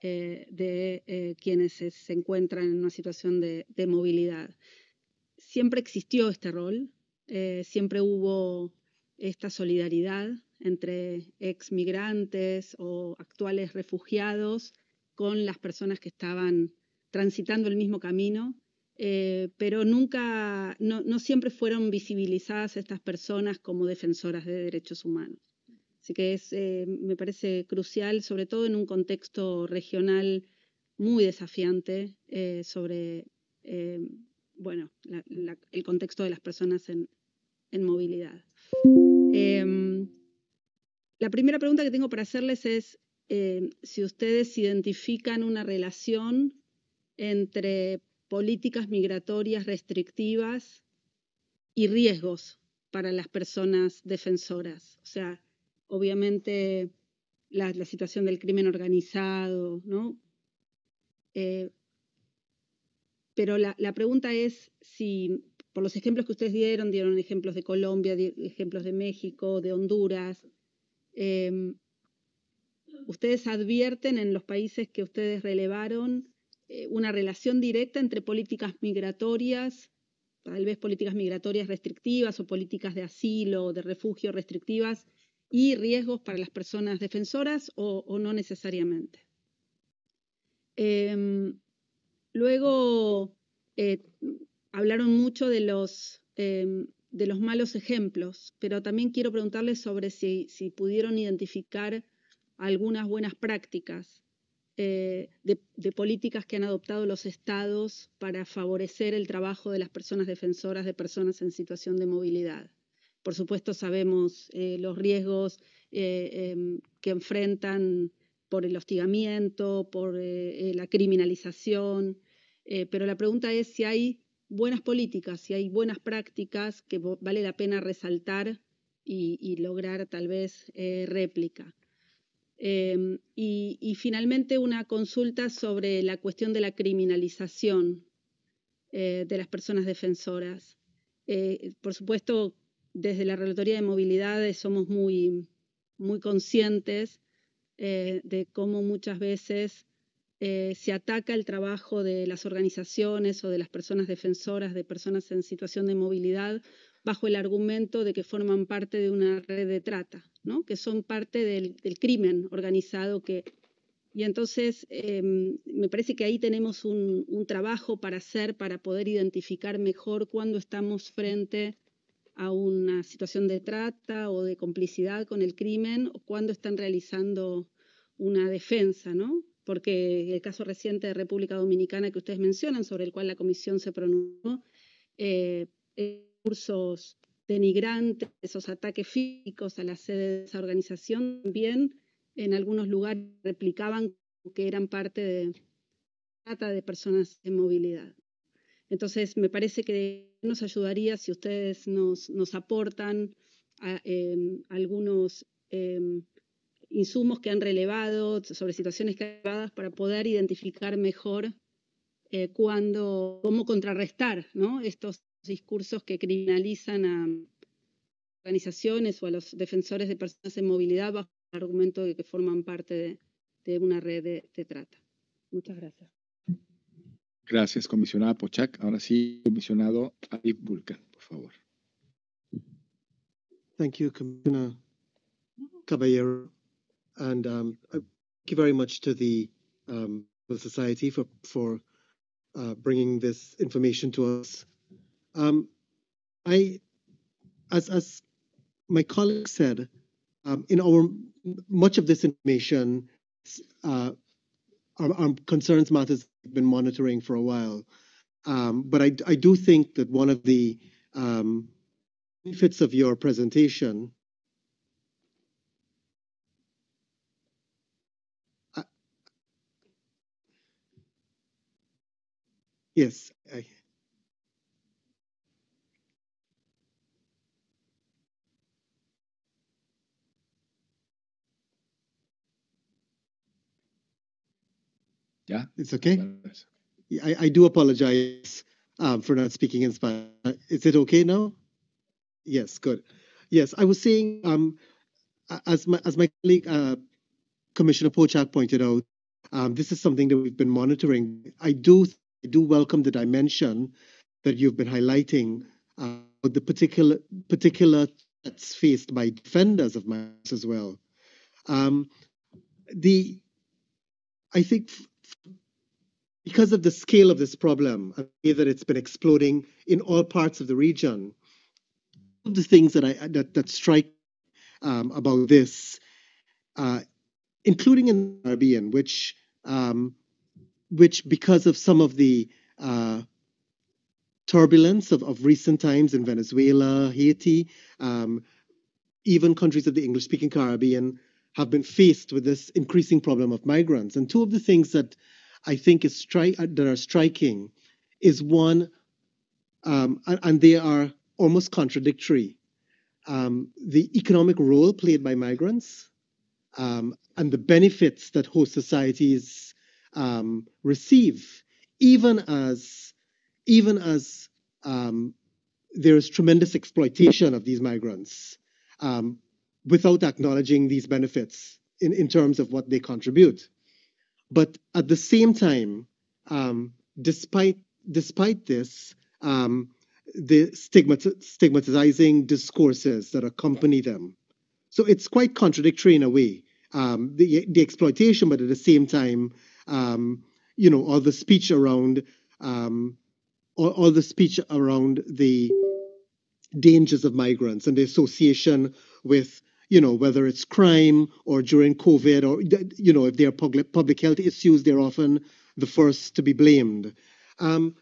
eh, de eh, quienes se, encuentran en una situación de, movilidad. Siempre existió este rol, eh, siempre hubo esta solidaridad entre ex migrantes o actuales refugiados con las personas que estaban transitando el mismo camino, pero nunca, no siempre fueron visibilizadas estas personas como defensoras de derechos humanos. Así que es, eh, me parece crucial, sobre todo en un contexto regional muy desafiante eh, sobre eh, bueno, el contexto de las personas en, movilidad. Em, la primera pregunta que tengo para hacerles es si ustedes identifican una relación entre políticas migratorias restrictivas y riesgos para las personas defensoras. O sea, obviamente la, situación del crimen organizado, ¿no? Eh, pero la, pregunta es si, por los ejemplos que ustedes dieron, dieron ejemplos de Colombia, ejemplos de México, de Honduras, em, ustedes advierten en los países que ustedes relevaron eh, una relación directa entre políticas migratorias, tal vez políticas migratorias restrictivas o políticas de asilo o de refugio restrictivas y riesgos para las personas defensoras o, no necesariamente. Em, luego eh, hablaron mucho de los, em, de los malos ejemplos, pero también quiero preguntarles sobre si, pudieron identificar algunas buenas prácticas eh, de, políticas que han adoptado los estados para favorecer el trabajo de las personas defensoras de personas en situación de movilidad. Por supuesto, sabemos eh, los riesgos eh, em, que enfrentan por el hostigamiento, por eh, la criminalización, pero la pregunta es si hay buenas políticas, si hay buenas prácticas que vale la pena resaltar y, lograr tal vez réplica. Em, y, y, finalmente una consulta sobre la cuestión de la criminalización de las personas defensoras. por supuesto, desde la Relatoría de Movilidad somos muy, muy conscientes eh, de cómo muchas veces eh, se ataca el trabajo de las organizaciones o de las personas defensoras de personas en situación de movilidad bajo el argumento de que forman parte de una red de trata, ¿no? que son parte del, crimen organizado que... Y entonces em, me parece que ahí tenemos un, un trabajo para hacer para poder identificar mejor cuándo estamos frente a una situación de trata o de complicidad con el crimen o cuando están realizando una defensa, ¿no? Porque el caso reciente de República Dominicana que ustedes mencionan, sobre el cual la comisión se pronunció, eh, discursos denigrantes, esos ataques físicos a la sede de esa organización, también en algunos lugares replicaban que eran parte de trata de personas en movilidad. Entonces, me parece que nos ayudaría si ustedes nos, aportan em, algunos em, insumos que han relevado sobre situaciones creadas para poder identificar mejor eh, cómo contrarrestar estos discursos que criminalizan a organizaciones o a los defensores de personas en movilidad bajo el argumento de que forman parte de, una red de, trata. Muchas gracias. Gracias, comisionada Pochak. Ahora sí, comisionado Aviv Vulcan, por favor. Thank you, Commissioner Caballero. And um, thank you very much to the, um, the Society for, for uh, bringing this information to us. Um, I, as, as my colleague said, um, in our much of this information, uh, our, our, concerns matters have been monitoring for a while. Um, but I, I, do think that one of the um, benefits of your presentation Yes. I, yeah, it's okay. I, I do apologize um, for not speaking in Spanish. Is it okay now? Yes, good. Yes, I was saying, um, as my as my colleague uh, Commissioner Pochak pointed out, um, this is something that we've been monitoring. I do I do welcome the dimension that you've been highlighting uh, the particular particular threats faced by defenders of migrants as well. Um, the I think because of the scale of this problem, that it's been exploding in all parts of the region. One of the things that I that, that strike um, about this, uh, including in the Caribbean, which um, which, because of some of the uh, turbulence of, of recent times in Venezuela, Haiti, um, even countries of the English speaking Caribbean have been faced with this increasing problem of migrants. And two of the things that I think is stri- uh, that are striking is one, um, and, and, they are almost contradictory. Um, the economic role played by migrants um, and the benefits that host societies um, receive, even as even as um, there is tremendous exploitation of these migrants um, without acknowledging these benefits in, in terms of what they contribute. But at the same time, um, despite despite this, um, the stigmat- stigmatizing discourses that accompany them. So it's quite contradictory in a way. Um, the, the exploitation, but at the same time, um, you know, all the speech around um, all, all, the speech around the dangers of migrants and the association with you know whether it's crime or during COVID or you know if there are public public health issues, they're often the first to be blamed. Um,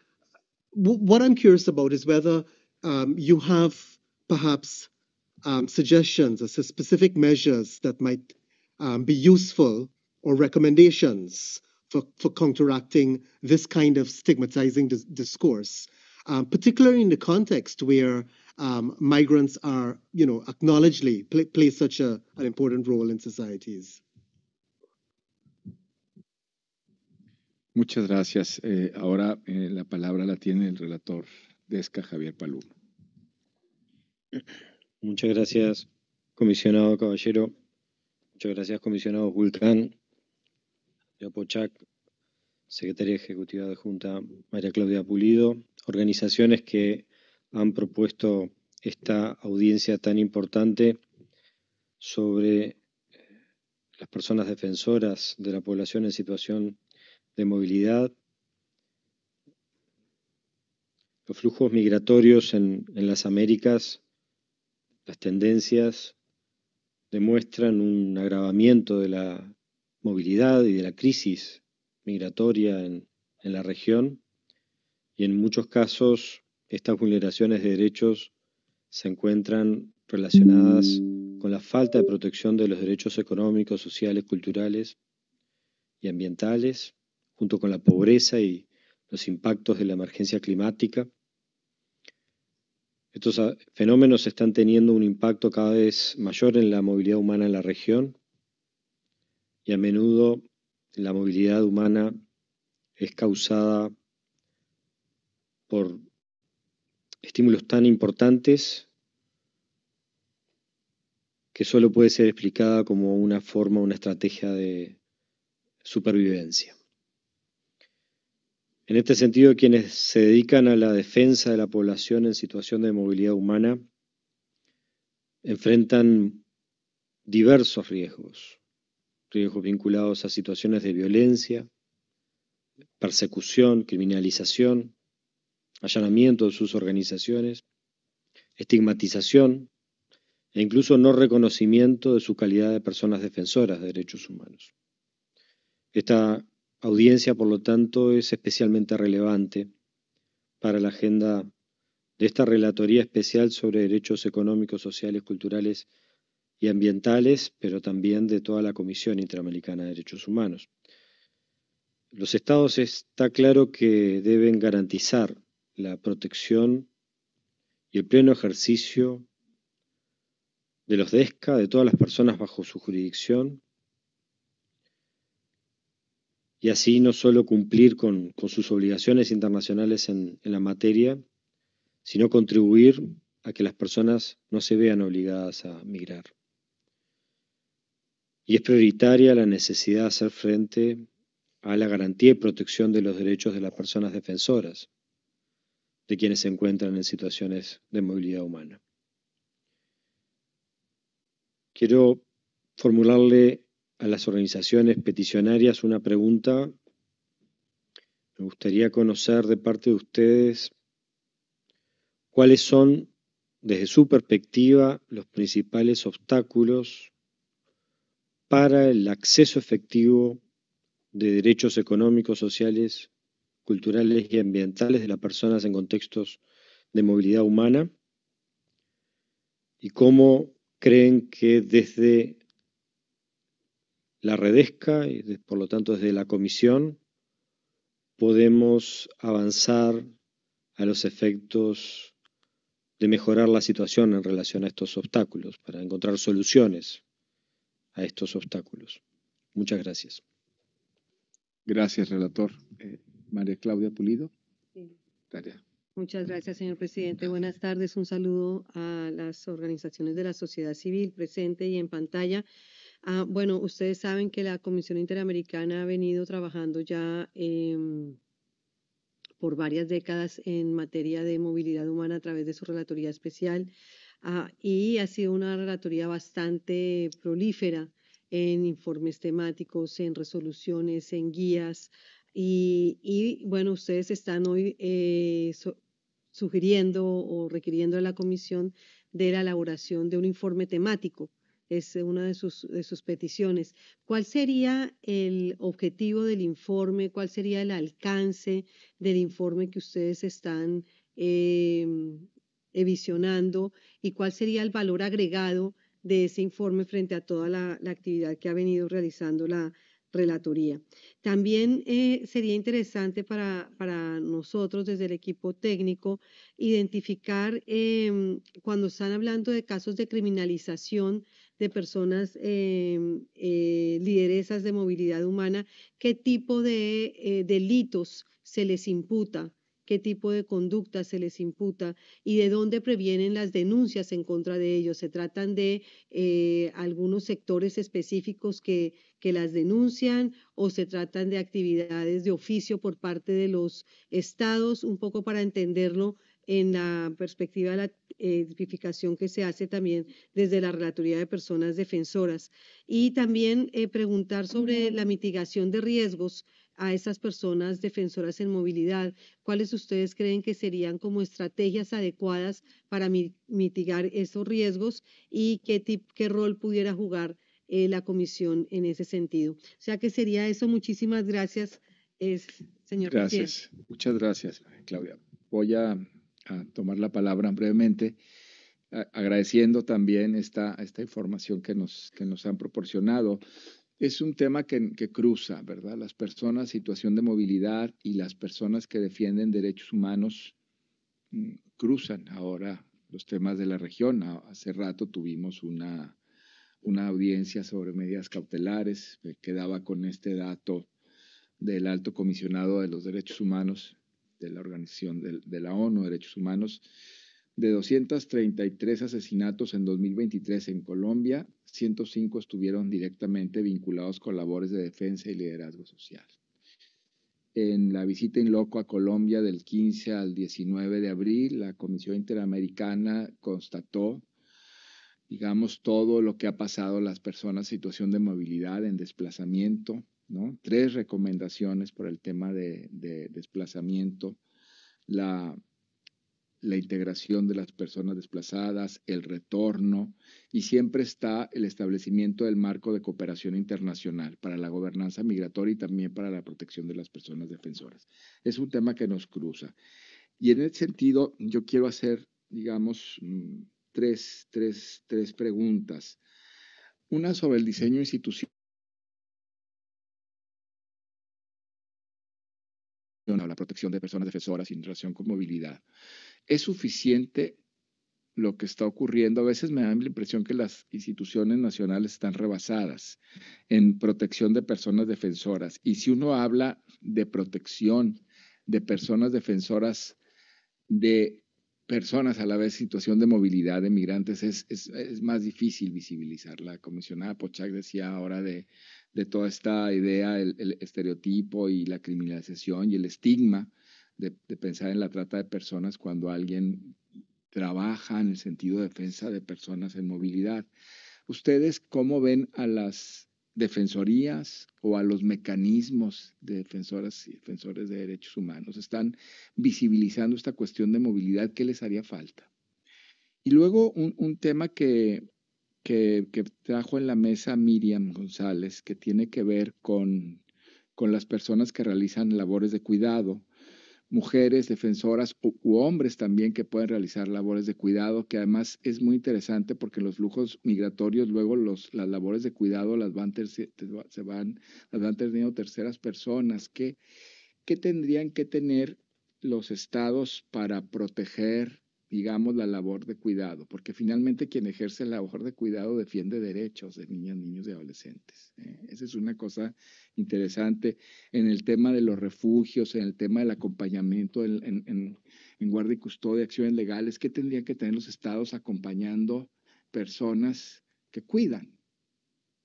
w- what I'm curious about is whether um, you have perhaps um, suggestions to specific measures that might um, be useful or recommendations for, for counteracting this kind of stigmatizing dis- discourse, um, particularly in the context where um, migrants are, you know, acknowledgedly play, play such a, an important role in societies. Muchas gracias. Eh, ahora eh, la palabra la tiene el relator Desca Javier Palú. Muchas gracias, comisionado Caballero. Muchas gracias, comisionado Vulcán. Pochac, Secretaria Ejecutiva de Junta María Claudia Pulido, organizaciones que han propuesto esta audiencia tan importante sobre eh, las personas defensoras de la población en situación de movilidad, los flujos migratorios en, en las Américas, las tendencias demuestran un agravamiento de la movilidad y de la crisis migratoria en, la región y en muchos casos estas vulneraciones de derechos se encuentran relacionadas con la falta de protección de los derechos económicos, sociales, culturales y ambientales, junto con la pobreza y los impactos de la emergencia climática. Estos ah, fenómenos están teniendo un impacto cada vez mayor en la movilidad humana en la región y a menudo la movilidad humana es causada por estímulos tan importantes que solo puede ser explicada como una forma, una estrategia de supervivencia. En este sentido, quienes se dedican a la defensa de la población en situación de movilidad humana enfrentan diversos riesgos, riesgos vinculados a situaciones de violencia, persecución, criminalización, allanamiento de sus organizaciones, estigmatización e incluso no reconocimiento de su calidad de personas defensoras de derechos humanos. Esta audiencia, por lo tanto, es especialmente relevante para la agenda de esta Relatoría Especial sobre Derechos Económicos, Sociales, Culturales y Ambientales, pero también de toda la Comisión Interamericana de Derechos Humanos. Los estados está claro que deben garantizar la protección y el pleno ejercicio de los DESCA, de todas las personas bajo su jurisdicción, y así no solo cumplir con, sus obligaciones internacionales en, en la materia, sino contribuir a que las personas no se vean obligadas a migrar. Y es prioritaria la necesidad de hacer frente a la garantía y protección de los derechos de las personas defensoras, de quienes se encuentran en situaciones de movilidad humana. Quiero formularle a las organizaciones peticionarias una pregunta. Me gustaría conocer de parte de ustedes cuáles son, desde su perspectiva, los principales obstáculos para el acceso efectivo de derechos económicos, sociales, culturales y ambientales de las personas en contextos de movilidad humana y cómo creen que desde la redesca y por lo tanto desde la comisión podemos avanzar a los efectos de mejorar la situación en relación a estos obstáculos, para encontrar soluciones a estos obstáculos. Muchas gracias. Gracias, relator. Eh, María Claudia Pulido. Muchas gracias, señor presidente. Buenas tardes. Un saludo a las organizaciones de la sociedad civil presente y en pantalla. Ah, bueno, ustedes saben que la Comisión Interamericana ha venido trabajando ya em, por varias décadas en materia de movilidad humana a través de su relatoría especial ah, y ha sido una relatoría bastante prolífera en informes temáticos, en resoluciones, en guías. Y, bueno, ustedes están hoy eh, sugiriendo o requiriendo a la comisión de la elaboración de un informe temático es una de sus, de sus peticiones. ¿Cuál sería el objetivo del informe? ¿Cuál sería el alcance del informe que ustedes están eh, visionando? ¿Y cuál sería el valor agregado de ese informe frente a toda la, la actividad que ha venido realizando la, relatoría. También eh, sería interesante para, para, nosotros desde el equipo técnico identificar em, cuando están hablando de casos de criminalización de personas em, eh, lideresas de movilidad humana, qué tipo de eh, delitos se les imputa, qué tipo de conducta se les imputa y de dónde previenen las denuncias en contra de ellos. Se tratan de eh, algunos sectores específicos que, que las denuncian o se tratan de actividades de oficio por parte de los estados, un poco para entenderlo en la perspectiva de la tipificación que se hace también desde la Relatoría de Personas Defensoras. Y también eh, preguntar sobre la mitigación de riesgos a esas personas defensoras en movilidad. ¿Cuáles ustedes creen que serían como estrategias adecuadas para mitigar esos riesgos y qué, qué rol pudiera jugar eh, la comisión en ese sentido? O sea que sería eso. Muchísimas gracias, señor gracias. Muchas gracias, Claudia. Voy a a tomar la palabra brevemente, agradeciendo también esta, esta información que nos, que nos han proporcionado. Es un tema que, que, cruza, ¿verdad? Las personas situación de movilidad y las personas que defienden derechos humanos mm, cruzan ahora los temas de la región. Hace rato tuvimos una, una audiencia sobre medidas cautelares, quedaba con este dato del alto comisionado de los derechos humanos de la Organización de, la ONU, Derechos Humanos, de 233 asesinatos en 2023 en Colombia, 105 estuvieron directamente vinculados con labores de defensa y liderazgo social. En la visita en loco a Colombia del 15 al 19 de abril, la Comisión Interamericana constató, digamos, todo lo que ha pasado a las personas en situación de movilidad, en desplazamiento, Tres recomendaciones por el tema de, desplazamiento, la, la integración de las personas desplazadas, el retorno y siempre está el establecimiento del marco de cooperación internacional para la gobernanza migratoria y también para la protección de las personas defensoras. Es un tema que nos cruza. Y en ese sentido, yo quiero hacer, digamos, mm, tres, tres, tres preguntas. Una sobre el diseño institucional la protección de personas defensoras en relación con movilidad. ¿Es suficiente lo que está ocurriendo? A veces me da la impresión que las instituciones nacionales están rebasadas en protección de personas defensoras. Y si uno habla de protección de personas defensoras de personas a la vez situación de movilidad de migrantes, es, es, más difícil visibilizar. La comisionada Pochac decía ahora de de toda esta idea, el, estereotipo y la criminalización y el estigma de, pensar en la trata de personas cuando alguien trabaja en el sentido de defensa de personas en movilidad. ¿Ustedes cómo ven a las defensorías o a los mecanismos de defensoras y defensores de derechos humanos? ¿Están visibilizando esta cuestión de movilidad? ¿Qué les haría falta? Y luego un tema que que, trajo en la mesa Miriam González, que tiene que ver con, con las personas que realizan labores de cuidado, mujeres defensoras u, hombres también que pueden realizar labores de cuidado, que además es muy interesante porque los flujos migratorios luego los, las labores de cuidado las van, se van, las van teniendo terceras personas. ¿Qué, ¿Qué tendrían que tener los estados para proteger digamos, la labor de cuidado, porque finalmente quien ejerce la labor de cuidado defiende derechos de niñas, niños y adolescentes. ¿eh? Esa es una cosa interesante en el tema de los refugios, en el tema del acompañamiento en, en, en guardia y custodia, acciones legales, ¿qué tendrían que tener los estados acompañando personas que cuidan?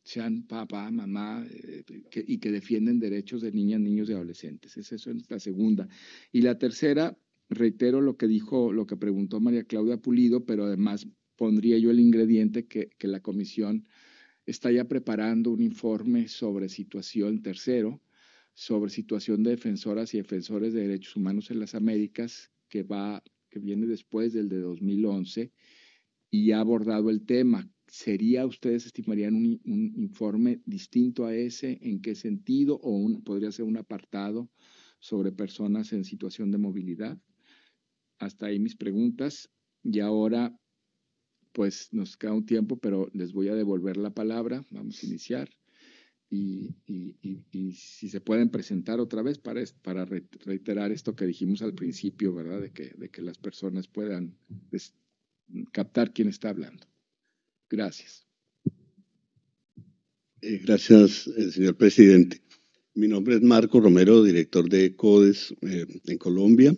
sean papá, mamá, eh, y que defienden derechos de niñas, niños y adolescentes. Esa es la segunda. Y la tercera, reitero lo que dijo, lo que preguntó María Claudia Pulido, pero además pondría yo el ingrediente que, la comisión está ya preparando un informe sobre situación tercero, sobre situación de defensoras y defensores de derechos humanos en las Américas, que va, que viene después del de 2011 y ha abordado el tema. ¿Sería, ustedes estimarían un, informe distinto a ese? ¿En qué sentido? ¿O podría ser un apartado sobre personas en situación de movilidad? Hasta ahí mis preguntas y ahora pues nos queda un tiempo, pero les voy a devolver la palabra. Vamos a iniciar. Y, si se pueden presentar otra vez para, para reiterar esto que dijimos al principio, ¿verdad? De que, de que las personas puedan captar quién está hablando. Gracias. Eh, gracias, eh, señor presidente. Mi nombre es Marco Romero, director de CODES eh, en Colombia.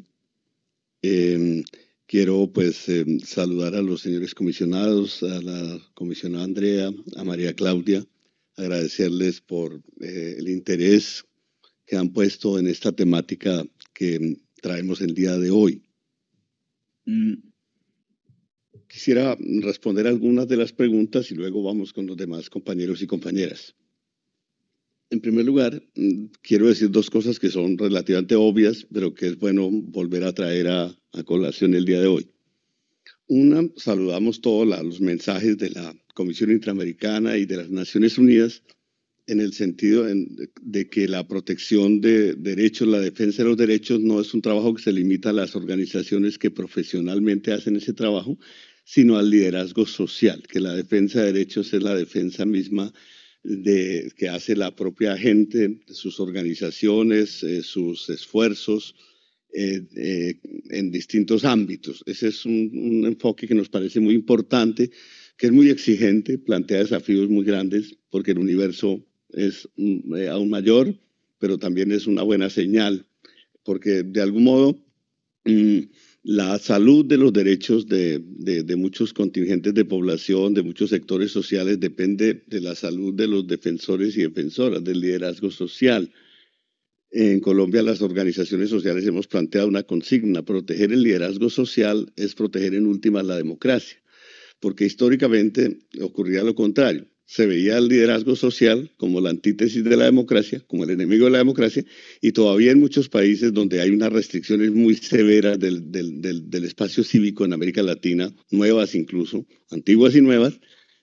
Em, quiero pues em, saludar a los señores comisionados, a la comisionada Andrea, a María Claudia, agradecerles por eh, el interés que han puesto en esta temática que traemos el día de hoy. Mm, quisiera responder algunas de las preguntas y luego vamos con los demás compañeros y compañeras. En primer lugar, mm, quiero decir dos cosas que son relativamente obvias, pero que es bueno volver a traer a, colación el día de hoy. Una, saludamos todos los mensajes de la Comisión Interamericana y de las Naciones Unidas en el sentido de que la protección de derechos, la defensa de los derechos no es un trabajo que se limita a las organizaciones que profesionalmente hacen ese trabajo, sino al liderazgo social, que la defensa de derechos es la defensa misma de, que hace la propia gente, sus organizaciones, eh, sus esfuerzos eh, eh, en distintos ámbitos. Ese es un, enfoque que nos parece muy importante, que es muy exigente, plantea desafíos muy grandes, porque el universo es mm, aún mayor, pero también es una buena señal, porque de algún modo mm, la salud de los derechos de, muchos contingentes de población, de muchos sectores sociales, depende de la salud de los defensores y defensoras, del liderazgo social. En Colombia las organizaciones sociales hemos planteado una consigna, proteger el liderazgo social es proteger en última la democracia, porque históricamente ocurría lo contrario se veía el liderazgo social como la antítesis de la democracia, como el enemigo de la democracia, y todavía en muchos países donde hay unas restricciones muy severas del, espacio cívico en América Latina, nuevas incluso, antiguas y nuevas,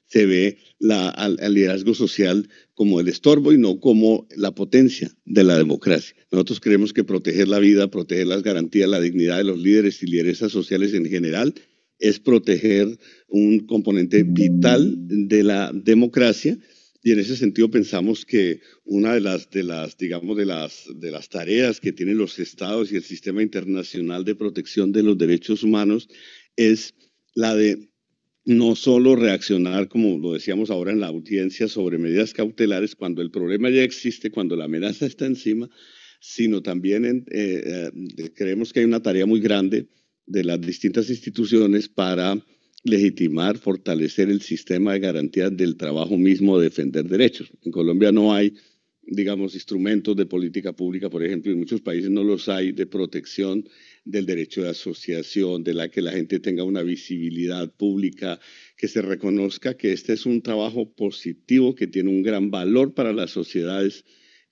se ve al, liderazgo social como el estorbo y no como la potencia de la democracia. Nosotros creemos que proteger la vida, proteger las garantías, la dignidad de los líderes y lideresas sociales en general es proteger un componente vital de la democracia y en ese sentido pensamos que una de las, de las, digamos, de las, de las tareas que tienen los estados y el sistema internacional de protección de los derechos humanos es la de no solo reaccionar, como lo decíamos ahora en la audiencia, sobre medidas cautelares cuando el problema ya existe, cuando la amenaza está encima, sino también eh, eh, creemos que hay una tarea muy grande de las distintas instituciones para legitimar, fortalecer el sistema de garantías del trabajo mismo, defender derechos. En Colombia no hay, digamos, instrumentos de política pública, por ejemplo, en muchos países no los hay de protección del derecho de asociación, de la que la gente tenga una visibilidad pública, que se reconozca que este es un trabajo positivo que tiene un gran valor para las sociedades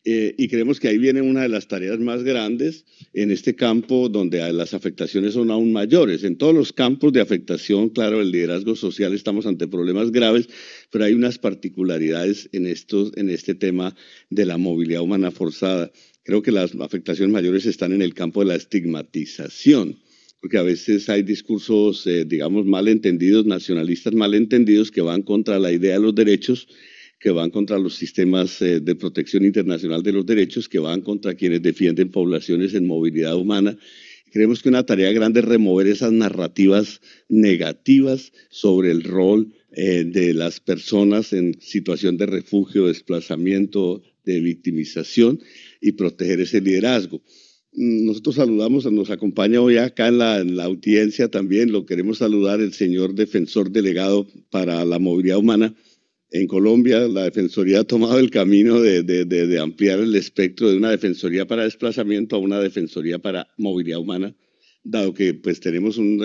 eh, y creemos que ahí viene una de las tareas más grandes en este campo donde las afectaciones son aún mayores. En todos los campos de afectación, claro, el liderazgo social estamos ante problemas graves, pero hay unas particularidades en, estos, en este tema de la movilidad humana forzada. Creo que las afectaciones mayores están en el campo de la estigmatización porque a veces hay discursos, eh, digamos, malentendidos, nacionalistas malentendidos, que van contra la idea de los derechos que van contra los sistemas eh, de protección internacional de los derechos, que van contra quienes defienden poblaciones en movilidad humana. Creemos que una tarea grande es remover esas narrativas negativas sobre el rol eh, de las personas en situación de refugio, desplazamiento, de victimización y proteger ese liderazgo. Nosotros saludamos, nos acompaña hoy acá en la, audiencia también, lo queremos saludar el señor defensor delegado para la movilidad humana, en Colombia, la Defensoría ha tomado el camino de, ampliar el espectro de una Defensoría para desplazamiento a una Defensoría para movilidad humana, dado que pues, tenemos un,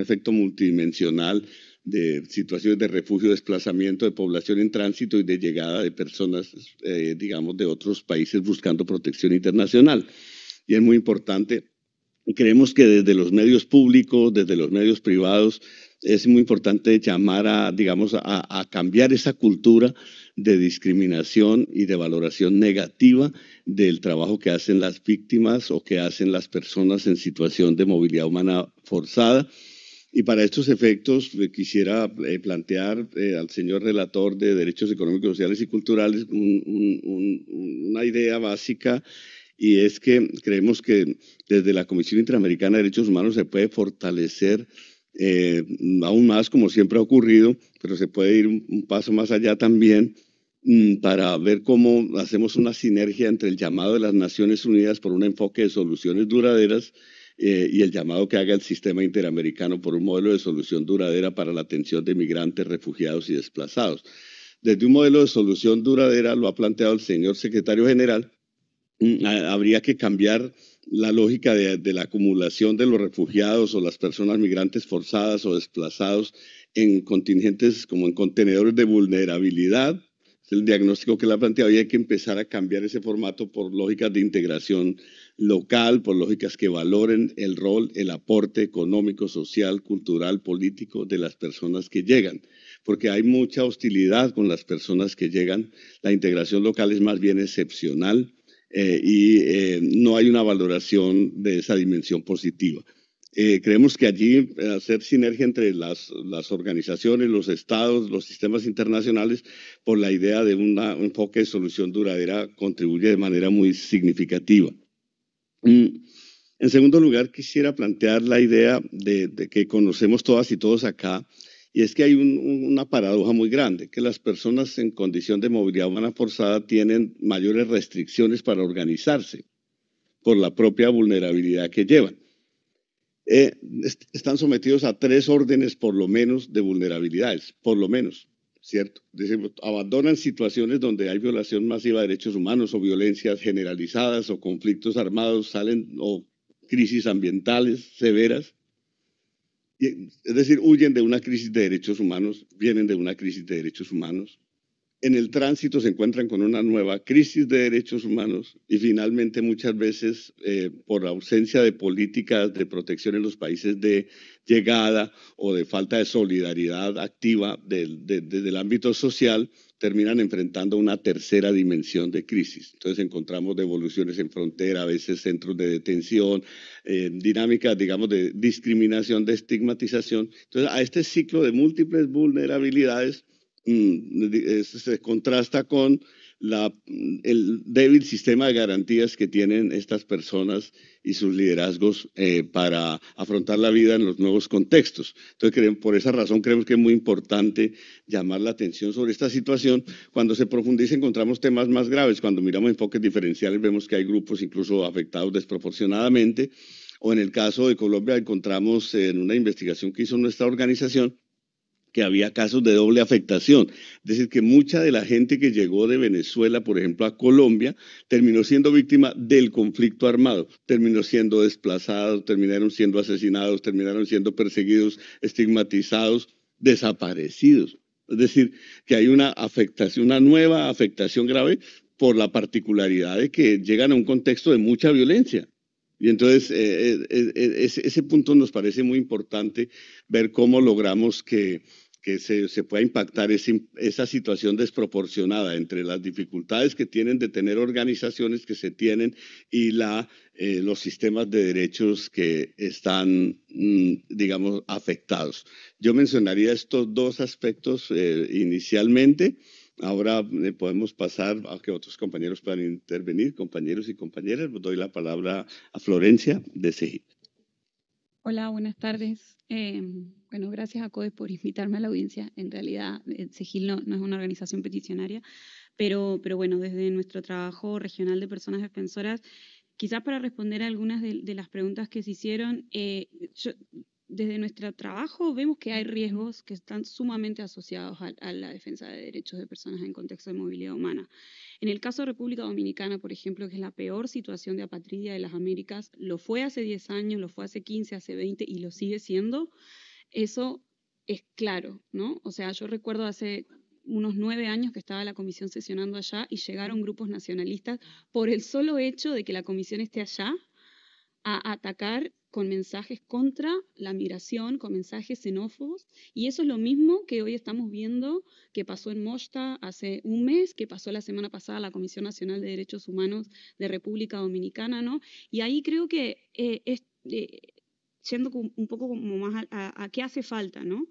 efecto multidimensional de situaciones de refugio, desplazamiento de población en tránsito y de llegada de personas, eh, digamos, de otros países buscando protección internacional. Y es muy importante. Creemos que desde los medios públicos, desde los medios privados, es muy importante llamar a, digamos, a, cambiar esa cultura de discriminación y de valoración negativa del trabajo que hacen las víctimas o que hacen las personas en situación de movilidad humana forzada. Y para estos efectos eh, quisiera eh, plantear eh, al señor relator de Derechos Económicos, Sociales y Culturales una idea básica y es que creemos que desde la Comisión Interamericana de Derechos Humanos se puede fortalecer eh, aún más como siempre ha ocurrido, pero se puede ir un, paso más allá también mm, para ver cómo hacemos una sinergia entre el llamado de las Naciones Unidas por un enfoque de soluciones duraderas eh, y el llamado que haga el sistema interamericano por un modelo de solución duradera para la atención de migrantes, refugiados y desplazados. Desde un modelo de solución duradera, lo ha planteado el señor secretario general, mm, habría que cambiar la lógica de, la acumulación de los refugiados o las personas migrantes forzadas o desplazados en contingentes como en contenedores de vulnerabilidad. Es el diagnóstico que le ha planteado y hay que empezar a cambiar ese formato por lógicas de integración local, por lógicas que valoren el rol, el aporte económico, social, cultural, político de las personas que llegan. porque hay mucha hostilidad con las personas que llegan. La integración local es más bien excepcional eh, y eh, no hay una valoración de esa dimensión positiva. Eh, creemos que allí hacer sinergia entre las, las, organizaciones, los estados, los sistemas internacionales, por la idea de un enfoque de solución duradera, contribuye de manera muy significativa. Mm, en segundo lugar, quisiera plantear la idea de, que conocemos todas y todos acá, y es que hay una paradoja muy grande, que las personas en condición de movilidad humana forzada tienen mayores restricciones para organizarse por la propia vulnerabilidad que llevan. Eh, están sometidos a tres órdenes por lo menos de vulnerabilidades, por lo menos, ¿cierto? Abandonan situaciones donde hay violación masiva de derechos humanos o violencias generalizadas o conflictos armados, salen o crisis ambientales severas. Es decir, huyen de una crisis de derechos humanos, vienen de una crisis de derechos humanos. En el tránsito se encuentran con una nueva crisis de derechos humanos y finalmente muchas veces eh, por ausencia de políticas de protección en los países de llegada o de falta de solidaridad activa desde el ámbito social, terminan enfrentando una tercera dimensión de crisis. Entonces encontramos devoluciones en frontera, a veces centros de detención, eh, dinámicas, digamos, de discriminación, de estigmatización. Entonces a este ciclo de múltiples vulnerabilidades se contrasta con el débil sistema de garantías que tienen estas personas y sus liderazgos eh, para afrontar la vida en los nuevos contextos. Entonces, por esa razón creemos que es muy importante llamar la atención sobre esta situación. Cuando se profundiza encontramos temas más graves. Cuando miramos enfoques diferenciales vemos que hay grupos incluso afectados desproporcionadamente. O en el caso de Colombia encontramos en una investigación que hizo nuestra organización que había casos de doble afectación. Es decir, que mucha de la gente que llegó de Venezuela, por ejemplo, a Colombia, terminó siendo víctima del conflicto armado, terminó siendo desplazados, terminaron siendo asesinados, terminaron siendo perseguidos, estigmatizados, desaparecidos. Es decir, que hay una afectación, una nueva afectación grave por la particularidad de que llegan a un contexto de mucha violencia. Y entonces eh, eh, eh, ese, punto nos parece muy importante ver cómo logramos que, se, pueda impactar esa situación desproporcionada entre las dificultades que tienen de tener organizaciones que se tienen y la, los sistemas de derechos que están, mm, digamos, afectados. Yo mencionaría estos dos aspectos inicialmente. Ahora eh, podemos pasar a que otros compañeros puedan intervenir, compañeros y compañeras. Doy la palabra a Florencia de CEGIL. Hola, buenas tardes. Eh, bueno, gracias a CODES por invitarme a la audiencia. En realidad, eh, CEGIL no, es una organización peticionaria, pero, pero bueno, desde nuestro trabajo regional de personas defensoras, quizás para responder a algunas de, las preguntas que se hicieron, yo, desde nuestro trabajo vemos que hay riesgos que están sumamente asociados a, la defensa de derechos de personas en contexto de movilidad humana. En el caso de República Dominicana, por ejemplo, que es la peor situación de apatridia de las Américas, lo fue hace 10 años, lo fue hace 15, hace 20 y lo sigue siendo, eso es claro, ¿no? O sea, yo recuerdo hace unos nueve años que estaba la comisión sesionando allá y llegaron grupos nacionalistas por el solo hecho de que la comisión esté allá a atacar con mensajes contra la migración, con mensajes xenófobos. Y eso es lo mismo que hoy estamos viendo que pasó en Mosta hace un mes, que pasó la semana pasada la Comisión Nacional de Derechos Humanos de República Dominicana, ¿no? Y ahí creo que eh, es, eh, yendo un poco como más a, qué hace falta, ¿no?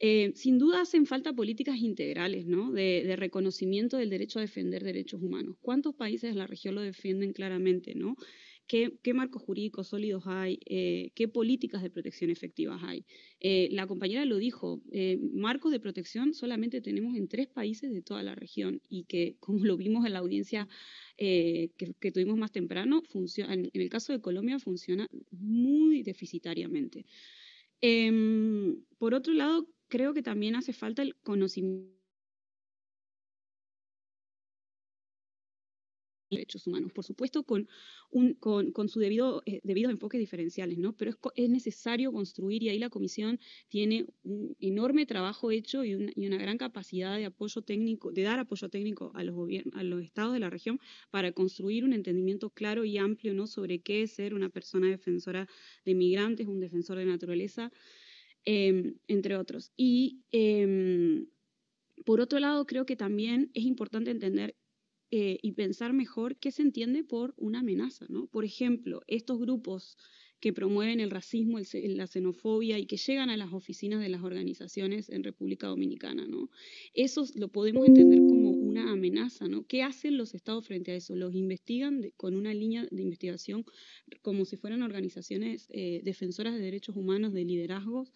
Eh, sin duda hacen falta políticas integrales, ¿no? De, de, reconocimiento del derecho a defender derechos humanos. ¿Cuántos países de la región lo defienden claramente, ¿no? Qué, marcos jurídicos sólidos hay, eh, qué políticas de protección efectivas hay. Eh, la compañera lo dijo, eh, marcos de protección solamente tenemos en tres países de toda la región y que, como lo vimos en la audiencia que, tuvimos más temprano, en, el caso de Colombia funciona muy deficitariamente. Em, por otro lado, creo que también hace falta el conocimiento derechos humanos, por supuesto con, su debido, eh, debidos enfoques diferenciales, ¿no? pero es, es, necesario construir y ahí la Comisión tiene un enorme trabajo hecho y, una gran capacidad de apoyo técnico, de dar apoyo técnico a los, a los estados de la región para construir un entendimiento claro y amplio sobre qué es ser una persona defensora de migrantes, un defensor de naturaleza. em, entre otros. Y em, por otro lado, creo que también es importante entender eh, y pensar mejor qué se entiende por una amenaza, ¿no? Por ejemplo, estos grupos que promueven el racismo, la xenofobia y que llegan a las oficinas de las organizaciones en República Dominicana, ¿no? Eso lo podemos entender como una amenaza, ¿no? ¿Qué hacen los estados frente a eso? Los investigan con una línea de investigación como si fueran organizaciones eh, defensoras de derechos humanos, de liderazgos,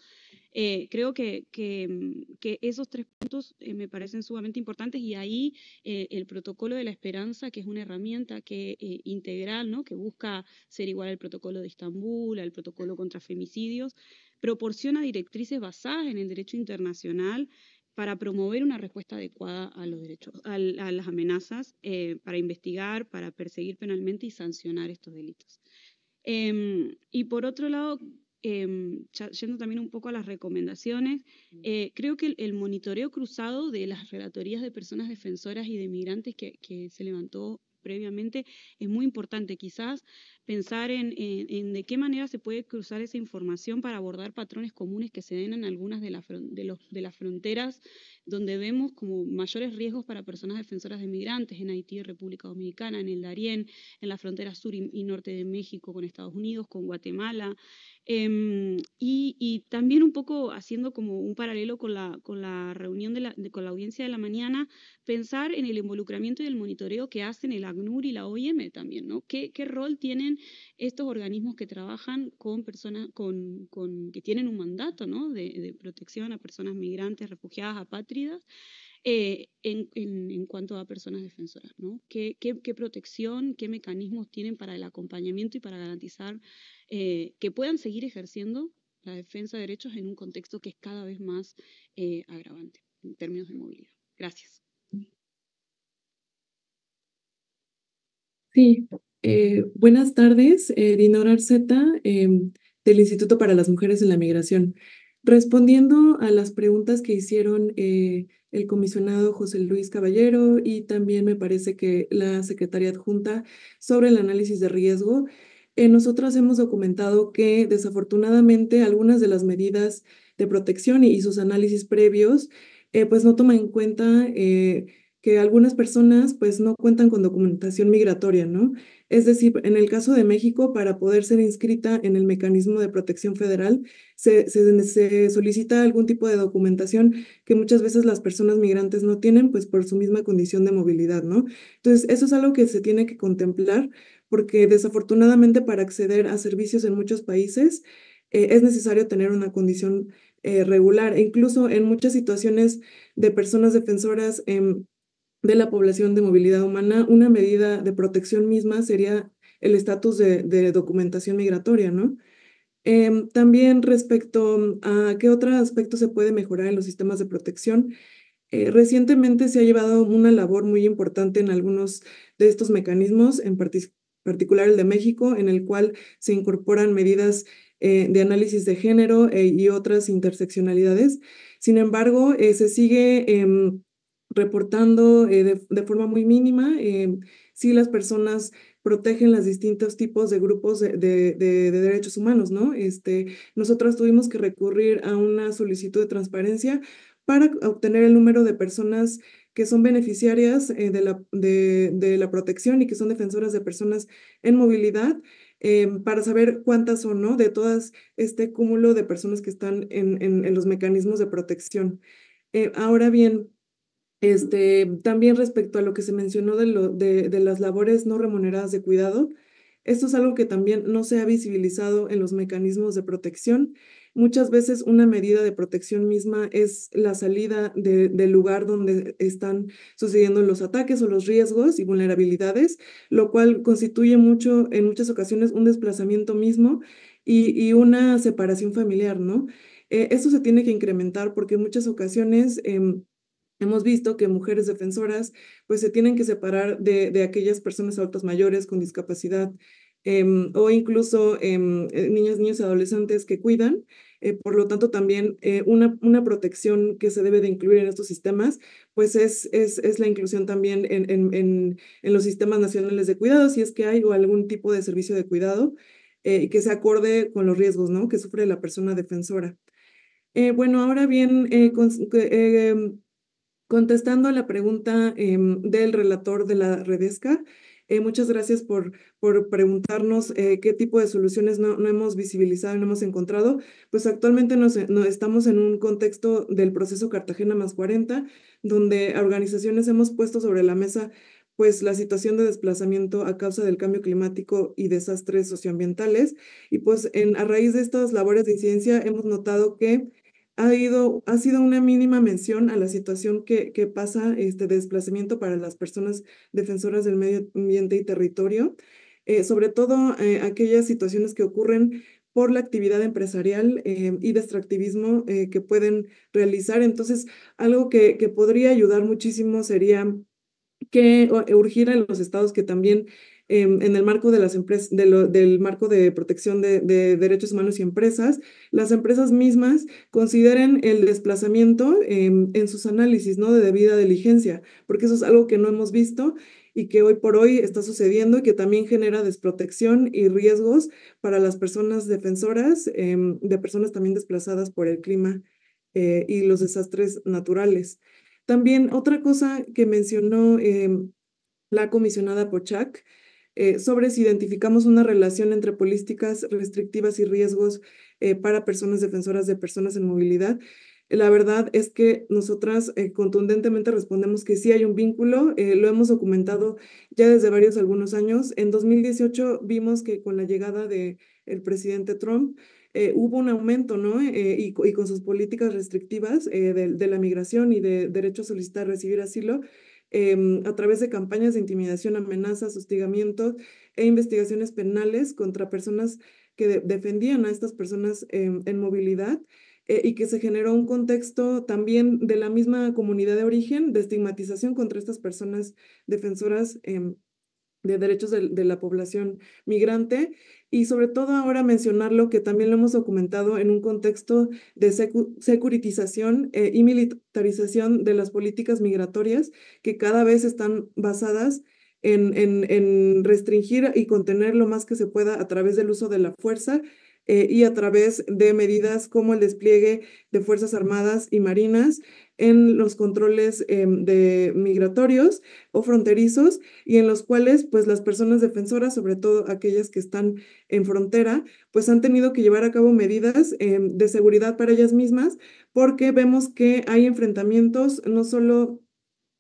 eh, creo que, mm, que, esos tres puntos eh, me parecen sumamente importantes y ahí eh, el protocolo de la esperanza, que es una herramienta que, integral, que busca ser igual al protocolo de Estambul, al protocolo contra femicidios, proporciona directrices basadas en el derecho internacional para promover una respuesta adecuada a los derechos, a, a las amenazas, para investigar, para perseguir penalmente y sancionar estos delitos. Em, y por otro lado, Em, yendo también un poco a las recomendaciones, eh, creo que el, monitoreo cruzado de las relatorías de personas defensoras y de migrantes que, que se levantó previamente es muy importante. Quizás pensar en, de qué manera se puede cruzar esa información para abordar patrones comunes que se den en algunas de, de, los, de las fronteras donde vemos como mayores riesgos para personas defensoras de migrantes en Haití, República Dominicana, en el Darién, en la frontera sur y, norte de México con Estados Unidos, con Guatemala. Em, y, también un poco haciendo como un paralelo con la, con la reunión de la, con la audiencia de la mañana, pensar en el involucramiento y el monitoreo que hacen el ACNUR y la OIM también, ¿no? ¿Qué, qué rol tienen estos organismos que trabajan con personas con, que tienen un mandato de, protección a personas migrantes, refugiadas, apátridas, eh, en, en, cuanto a personas defensoras. ¿no? ¿Qué, qué, qué protección, qué mecanismos tienen para el acompañamiento y para garantizar eh, que puedan seguir ejerciendo la defensa de derechos en un contexto que es cada vez más eh, agravante en términos de movilidad? Gracias. Sí, eh, buenas tardes, eh, Dinora Arceta, em, del Instituto para las Mujeres en la Migración. Respondiendo a las preguntas que hicieron eh, el comisionado José Luis Caballero y también me parece que la secretaria adjunta sobre el análisis de riesgo, nosotros hemos documentado que desafortunadamente algunas de las medidas de protección y, sus análisis previos pues no toman en cuenta que algunas personas pues no cuentan con documentación migratoria, ¿no? Es decir, en el caso de México, para poder ser inscrita en el mecanismo de protección federal, se, se, solicita algún tipo de documentación que muchas veces las personas migrantes no tienen, pues por su misma condición de movilidad, ¿no? Entonces, eso es algo que se tiene que contemplar porque desafortunadamente para acceder a servicios en muchos países eh, es necesario tener una condición eh, regular. E incluso en muchas situaciones de personas defensoras, em, de la población de movilidad humana, una medida de protección misma sería el estatus de, documentación migratoria, ¿no? Em, también respecto a qué otro aspecto se puede mejorar en los sistemas de protección, eh, recientemente se ha llevado una labor muy importante en algunos de estos mecanismos, en particular el de México, en el cual se incorporan medidas eh, de análisis de género eh, y otras interseccionalidades. Sin embargo, se sigue em, reportando eh, de, forma muy mínima eh, si las personas protegen los distintos tipos de grupos de, derechos humanos, ¿no? Este, nosotros tuvimos que recurrir a una solicitud de transparencia para obtener el número de personas que son beneficiarias eh, de, la, de, la protección y que son defensoras de personas en movilidad, para saber cuántas son, ¿no? De todas este cúmulo de personas que están en, en, los mecanismos de protección. ahora bien, este, también respecto a lo que se mencionó de, las labores no remuneradas de cuidado, esto es algo que también no se ha visibilizado en los mecanismos de protección. Muchas veces una medida de protección misma es la salida del lugar donde están sucediendo los ataques o los riesgos y vulnerabilidades, lo cual constituye mucho, en muchas ocasiones, un desplazamiento mismo y, una separación familiar, ¿no? Eh, esto se tiene que incrementar porque en muchas ocasiones... Eh, Hemos visto que mujeres defensoras pues se tienen que separar de, de aquellas personas adultas mayores con discapacidad em, o incluso em, eh, niñas, niños y adolescentes que cuidan. Eh, por lo tanto, también eh, una, una protección que se debe de incluir en estos sistemas, pues es, es, es la inclusión también en, en, en, en, los sistemas nacionales de cuidado, si es que hay o algún tipo de servicio de cuidado y que se acorde con los riesgos ¿no? que sufre la persona defensora. bueno, ahora bien, em, contestando a la pregunta em, del relator de la Redesca, eh, muchas gracias por, por preguntarnos eh, qué tipo de soluciones no, no, hemos visibilizado no hemos encontrado. Pues actualmente nos, estamos en un contexto del proceso Cartagena más 40, donde organizaciones hemos puesto sobre la mesa pues la situación de desplazamiento a causa del cambio climático y desastres socioambientales. Y pues en, a raíz de estas labores de incidencia hemos notado que ha, ido, ha sido una mínima mención a la situación que, que pasa este desplazamiento para las personas defensoras del medio ambiente y territorio, eh, sobre todo eh, aquellas situaciones que ocurren por la actividad empresarial eh, y de extractivismo que pueden realizar. Entonces, algo que, que podría ayudar muchísimo sería que urgir a los estados que también Em, en el marco de las empresas, del marco de protección de, derechos humanos y empresas, las empresas mismas consideren el desplazamiento em, en sus análisis, ¿no? De debida diligencia, porque eso es algo que no hemos visto y que hoy por hoy está sucediendo y que también genera desprotección y riesgos para las personas defensoras, em, de personas también desplazadas por el clima eh, y los desastres naturales. También otra cosa que mencionó la comisionada Pochak eh, sobre si identificamos una relación entre políticas restrictivas y riesgos eh, para personas defensoras de personas en movilidad. La verdad es que nosotras eh, contundentemente respondemos que sí hay un vínculo, lo hemos documentado ya desde varios algunos años. En 2018 vimos que con la llegada del el presidente Trump, hubo un aumento, ¿no? Y, con sus políticas restrictivas de, de, la migración y de derecho a solicitar recibir asilo, Em, a través de campañas de intimidación, amenazas, hostigamientos e investigaciones penales contra personas que defendían a estas personas en movilidad eh, y que se generó un contexto también de la misma comunidad de origen de estigmatización contra estas personas defensoras em, de derechos de, la población migrante y sobre todo ahora mencionarlo que también lo hemos documentado en un contexto de securitización eh, y militarización de las políticas migratorias que cada vez están basadas en, en, en restringir y contener lo más que se pueda a través del uso de la fuerza eh, y a través de medidas como el despliegue de Fuerzas Armadas y Marinas en los controles em, de migratorios o fronterizos y en los cuales pues las personas defensoras, sobre todo aquellas que están en frontera, pues han tenido que llevar a cabo medidas em, de seguridad para ellas mismas porque vemos que hay enfrentamientos no solo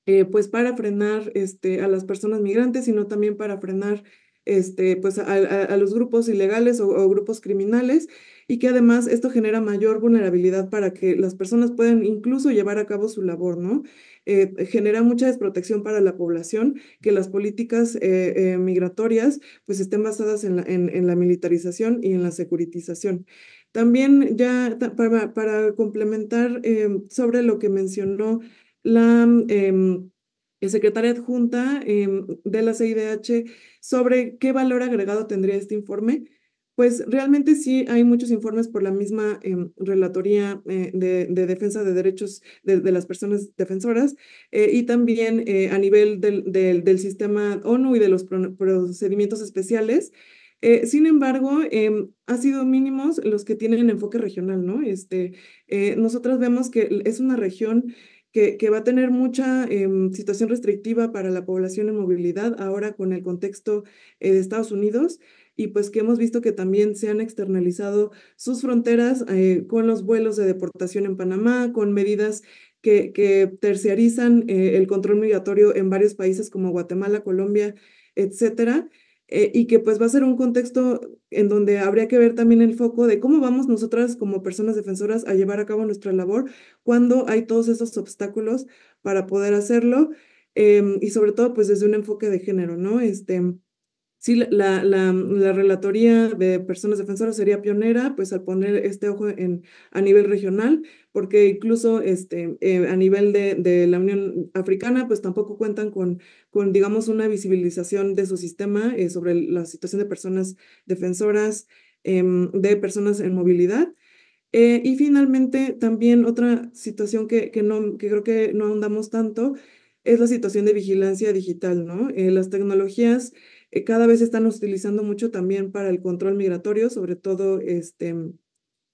eh, pues para frenar este, a las personas migrantes, sino también para frenar este, pues a, los grupos ilegales o, grupos criminales y que además esto genera mayor vulnerabilidad para que las personas puedan incluso llevar a cabo su labor, ¿no? Eh, genera mucha desprotección para la población que las políticas eh, eh, migratorias pues estén basadas en la, en, la, militarización y en la securitización. También ya para, para complementar sobre lo que mencionó la em, secretaria adjunta em, de la CIDH sobre qué valor agregado tendría este informe. Pues realmente sí hay muchos informes por la misma em, relatoría eh, de, defensa de derechos de, las personas defensoras eh, y también eh, a nivel del, del, sistema ONU y de los procedimientos especiales. sin embargo, em, ha sido mínimos los que tienen enfoque regional, ¿no? Este, nosotros vemos que es una región que, va a tener mucha em, situación restrictiva para la población en movilidad ahora con el contexto de Estados Unidos y pues que hemos visto que también se han externalizado sus fronteras eh, con los vuelos de deportación en Panamá, con medidas que, que terciarizan eh, el control migratorio en varios países como Guatemala, Colombia, etcétera. Eh, y que pues va a ser un contexto en donde habría que ver también el foco de cómo vamos nosotras como personas defensoras a llevar a cabo nuestra labor cuando hay todos esos obstáculos para poder hacerlo em, y sobre todo pues desde un enfoque de género, ¿no? Este, Sí, la, la, la, relatoría de personas defensoras sería pionera, pues al poner este ojo en, a nivel regional, porque incluso este, eh, a nivel de, de, la Unión Africana, pues tampoco cuentan con, con digamos, una visibilización de su sistema eh, sobre la situación de personas defensoras, em, de personas en movilidad. Eh, y finalmente, también otra situación que, que, no, que creo que no ahondamos tanto es la situación de vigilancia digital, ¿no? las tecnologías cada vez están utilizando mucho también para el control migratorio, sobre todo este,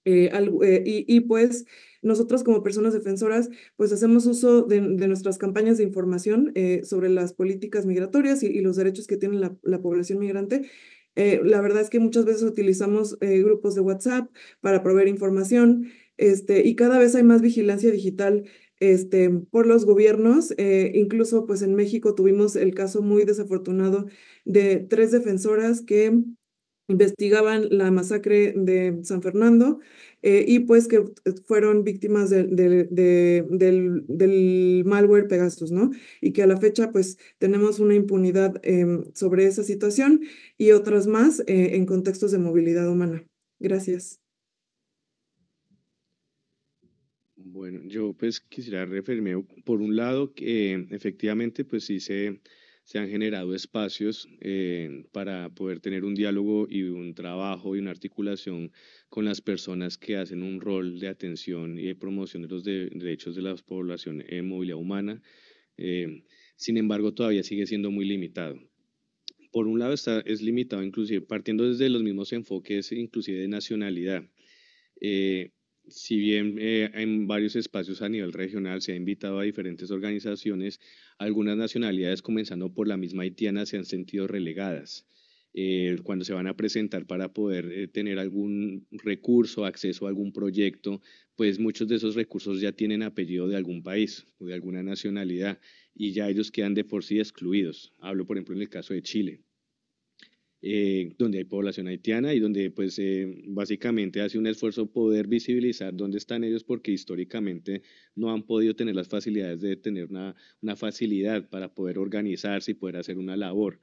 Eh, eh, y, pues nosotros como personas defensoras pues hacemos uso de, nuestras campañas de información eh, sobre las políticas migratorias y, los derechos que tiene la, población migrante. la verdad es que muchas veces utilizamos grupos de WhatsApp para proveer información este, y cada vez hay más vigilancia digital este, por los gobiernos. incluso pues en México tuvimos el caso muy desafortunado de tres defensoras que investigaban la masacre de San Fernando eh, y pues que fueron víctimas del, del, malware Pegasus, ¿no? Y que a la fecha pues tenemos una impunidad em, sobre esa situación y otras más eh, en contextos de movilidad humana. Gracias. Bueno, yo pues quisiera referirme por un lado que efectivamente pues sí se se han generado espacios eh, para poder tener un diálogo y un trabajo y una articulación con las personas que hacen un rol de atención y de promoción de los derechos de la población en movilidad humana. Eh, sin embargo, todavía sigue siendo muy limitado. Por un lado, está, es limitado inclusive partiendo desde los mismos enfoques, inclusive de nacionalidad. Eh, si bien eh, en varios espacios a nivel regional se ha invitado a diferentes organizaciones, algunas nacionalidades, comenzando por la misma haitiana, se han sentido relegadas. Eh, cuando se van a presentar para poder eh, tener algún recurso, acceso a algún proyecto, pues muchos de esos recursos ya tienen apellido de algún país o de alguna nacionalidad y ya ellos quedan de por sí excluidos. Hablo, por ejemplo, en el caso de Chile. Eh, donde hay población haitiana y donde pues eh, básicamente hace un esfuerzo poder visibilizar dónde están ellos porque históricamente no han podido tener las facilidades de tener una, una facilidad para poder organizarse y poder hacer una labor.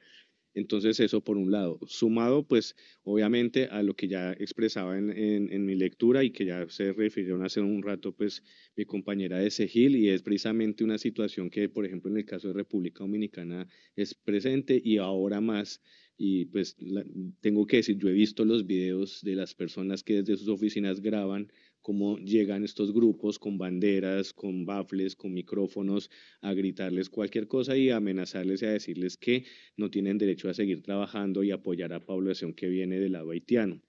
Entonces eso por un lado, sumado pues obviamente a lo que ya expresaba en, mi lectura y que ya se refirieron hace un rato pues mi compañera de Segil y es precisamente una situación que por ejemplo en el caso de República Dominicana es presente y ahora más. Y pues tengo que decir, yo he visto los videos de las personas que desde sus oficinas graban cómo llegan estos grupos con banderas, con bafles, con micrófonos, a gritarles cualquier cosa y a amenazarles y a decirles que no tienen derecho a seguir trabajando y apoyar a población que viene del lado haitiano.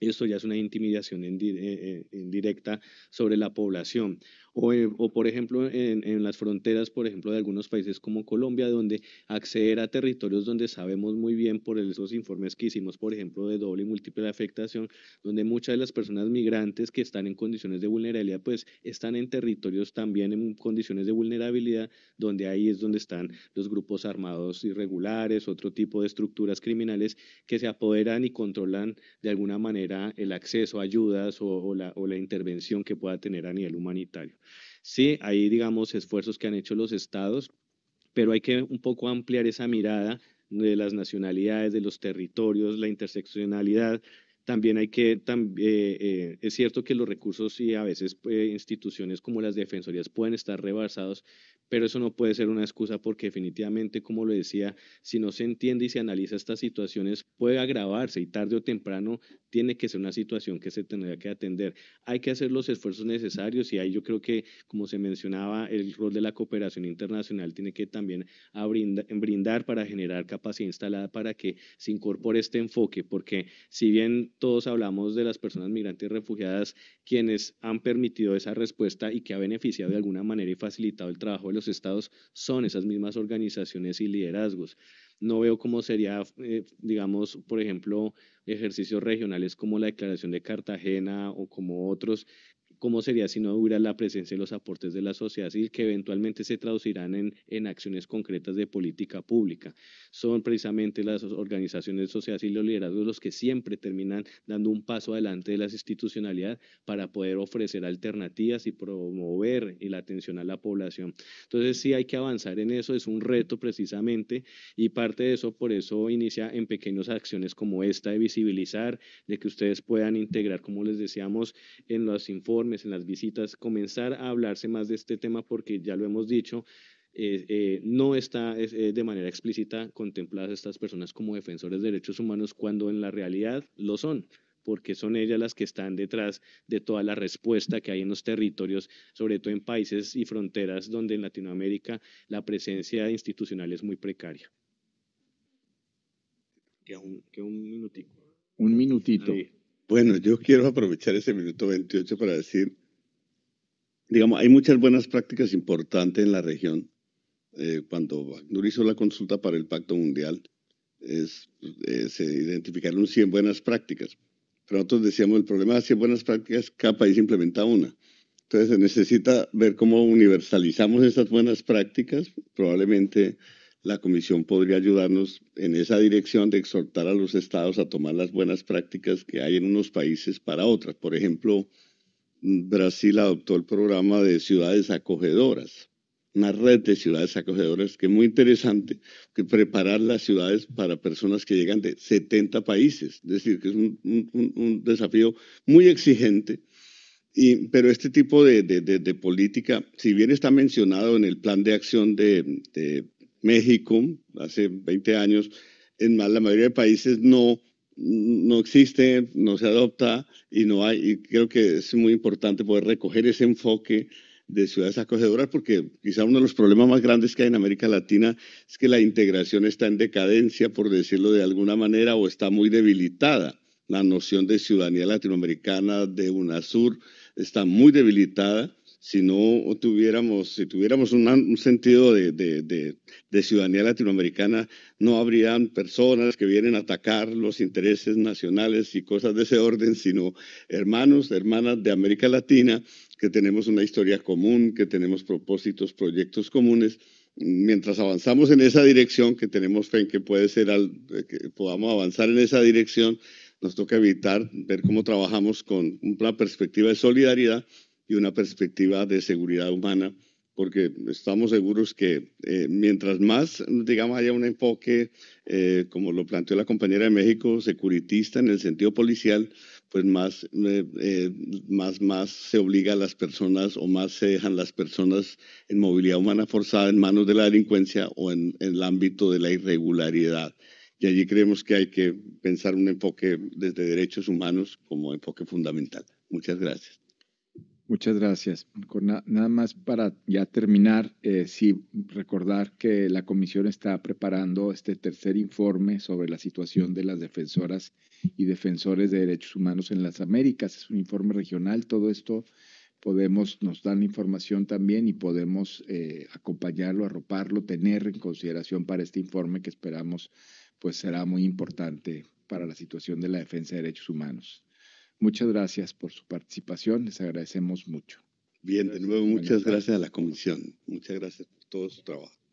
Esto ya es una intimidación en, eh, eh, directa sobre la población. Eh, o, por ejemplo, en, las fronteras, por ejemplo, de algunos países como Colombia, donde acceder a territorios donde sabemos muy bien por esos informes que hicimos, por ejemplo, de doble y múltiple afectación, donde muchas de las personas migrantes que están en condiciones de vulnerabilidad, pues están en territorios también en condiciones de vulnerabilidad, donde ahí es donde están los grupos armados irregulares, otro tipo de estructuras criminales que se apoderan y controlan de alguna manera el acceso a ayudas o la intervención que pueda tener a nivel humanitario. Sí, hay, digamos, esfuerzos que han hecho los estados, pero hay que un poco ampliar esa mirada de las nacionalidades, de los territorios, la interseccionalidad. También hay que, eh, eh, es cierto que los recursos y a veces eh, instituciones como las defensorías pueden estar rebasados, pero eso no puede ser una excusa porque definitivamente, como lo decía, si no se entiende y se analiza estas situaciones, puede agravarse y tarde o temprano tiene que ser una situación que se tendría que atender. Hay que hacer los esfuerzos necesarios y ahí yo creo que, como se mencionaba, el rol de la cooperación internacional tiene que también brindar para generar capacidad instalada para que se incorpore este enfoque, porque si bien todos hablamos de las personas migrantes y refugiadas, quienes han permitido esa respuesta y que ha beneficiado de alguna manera y facilitado el trabajo de los estados son esas mismas organizaciones y liderazgos. No veo cómo sería, eh, digamos, por ejemplo, ejercicios regionales como la Declaración de Cartagena o como otros cómo sería si no hubiera la presencia de los aportes de la sociedad civil que eventualmente se traducirán en, en acciones concretas de política pública. Son precisamente las organizaciones de sociedad civil y los liderazgos los que siempre terminan dando un paso adelante de la institucionalidad para poder ofrecer alternativas y promover la atención a la población. Entonces sí hay que avanzar en eso, es un reto precisamente y parte de eso por eso inicia en pequeñas acciones como esta de visibilizar, de que ustedes puedan integrar, como les decíamos, en los informes en las visitas, comenzar a hablarse más de este tema porque ya lo hemos dicho, eh, eh, no está eh, de manera explícita contempladas estas personas como defensores de derechos humanos cuando en la realidad lo son porque son ellas las que están detrás de toda la respuesta que hay en los territorios, sobre todo en países y fronteras donde en Latinoamérica la presencia institucional es muy precaria. un, minutito. Bueno, yo quiero aprovechar ese minuto 28 para decir, digamos, hay muchas buenas prácticas importantes en la región. Eh, cuando ACNUR hizo la consulta para el Pacto Mundial, es, eh, se identificaron 100 buenas prácticas. Pero nosotros decíamos, el problema de 100 buenas prácticas, cada país implementa una. Entonces se necesita ver cómo universalizamos esas buenas prácticas. Probablemente la Comisión podría ayudarnos en esa dirección de exhortar a los estados a tomar las buenas prácticas que hay en unos países para otras. Por ejemplo, Brasil adoptó el programa de ciudades acogedoras, una red de ciudades acogedoras que es muy interesante, que preparar las ciudades para personas que llegan de 70 países, es decir, que es un, desafío muy exigente. Pero este tipo de, política, si bien está mencionado en el plan de acción de, México, hace 20 años, en la mayoría de países no, no existe, no se adopta y no hay, y creo que es muy importante poder recoger ese enfoque de ciudades acogedoras porque quizá uno de los problemas más grandes que hay en América Latina es que la integración está en decadencia, por decirlo de alguna manera, o está muy debilitada. La noción de ciudadanía latinoamericana de UNASUR está muy debilitada si no tuviéramos, si tuviéramos un sentido de, ciudadanía latinoamericana, no habrían personas que vienen a atacar los intereses nacionales y cosas de ese orden, sino hermanos, hermanas de América Latina, que tenemos una historia común, que tenemos propósitos, proyectos comunes. Mientras avanzamos en esa dirección, que tenemos fe en que puede ser, que podamos avanzar en esa dirección, nos toca evitar ver cómo trabajamos con una perspectiva de solidaridad y una perspectiva de seguridad humana, porque estamos seguros que eh, mientras más, digamos, haya un enfoque, eh, como lo planteó la compañera de México, securitista en el sentido policial, pues más, eh, más, más se obliga a las personas o más se dejan las personas en movilidad humana forzada en manos de la delincuencia o en, en el ámbito de la irregularidad. Y allí creemos que hay que pensar un enfoque desde derechos humanos como enfoque fundamental. Muchas gracias. Muchas gracias. nada más para ya terminar, eh, sí recordar que la comisión está preparando este tercer informe sobre la situación de las defensoras y defensores de derechos humanos en las Américas. Es un informe regional. Todo esto podemos, nos dan información también y podemos eh, acompañarlo, arroparlo, tener en consideración para este informe que esperamos pues será muy importante para la situación de la defensa de derechos humanos. Muchas gracias por su participación, les agradecemos mucho. Bien, de nuevo muchas gracias a la comisión, muchas gracias por todo su trabajo.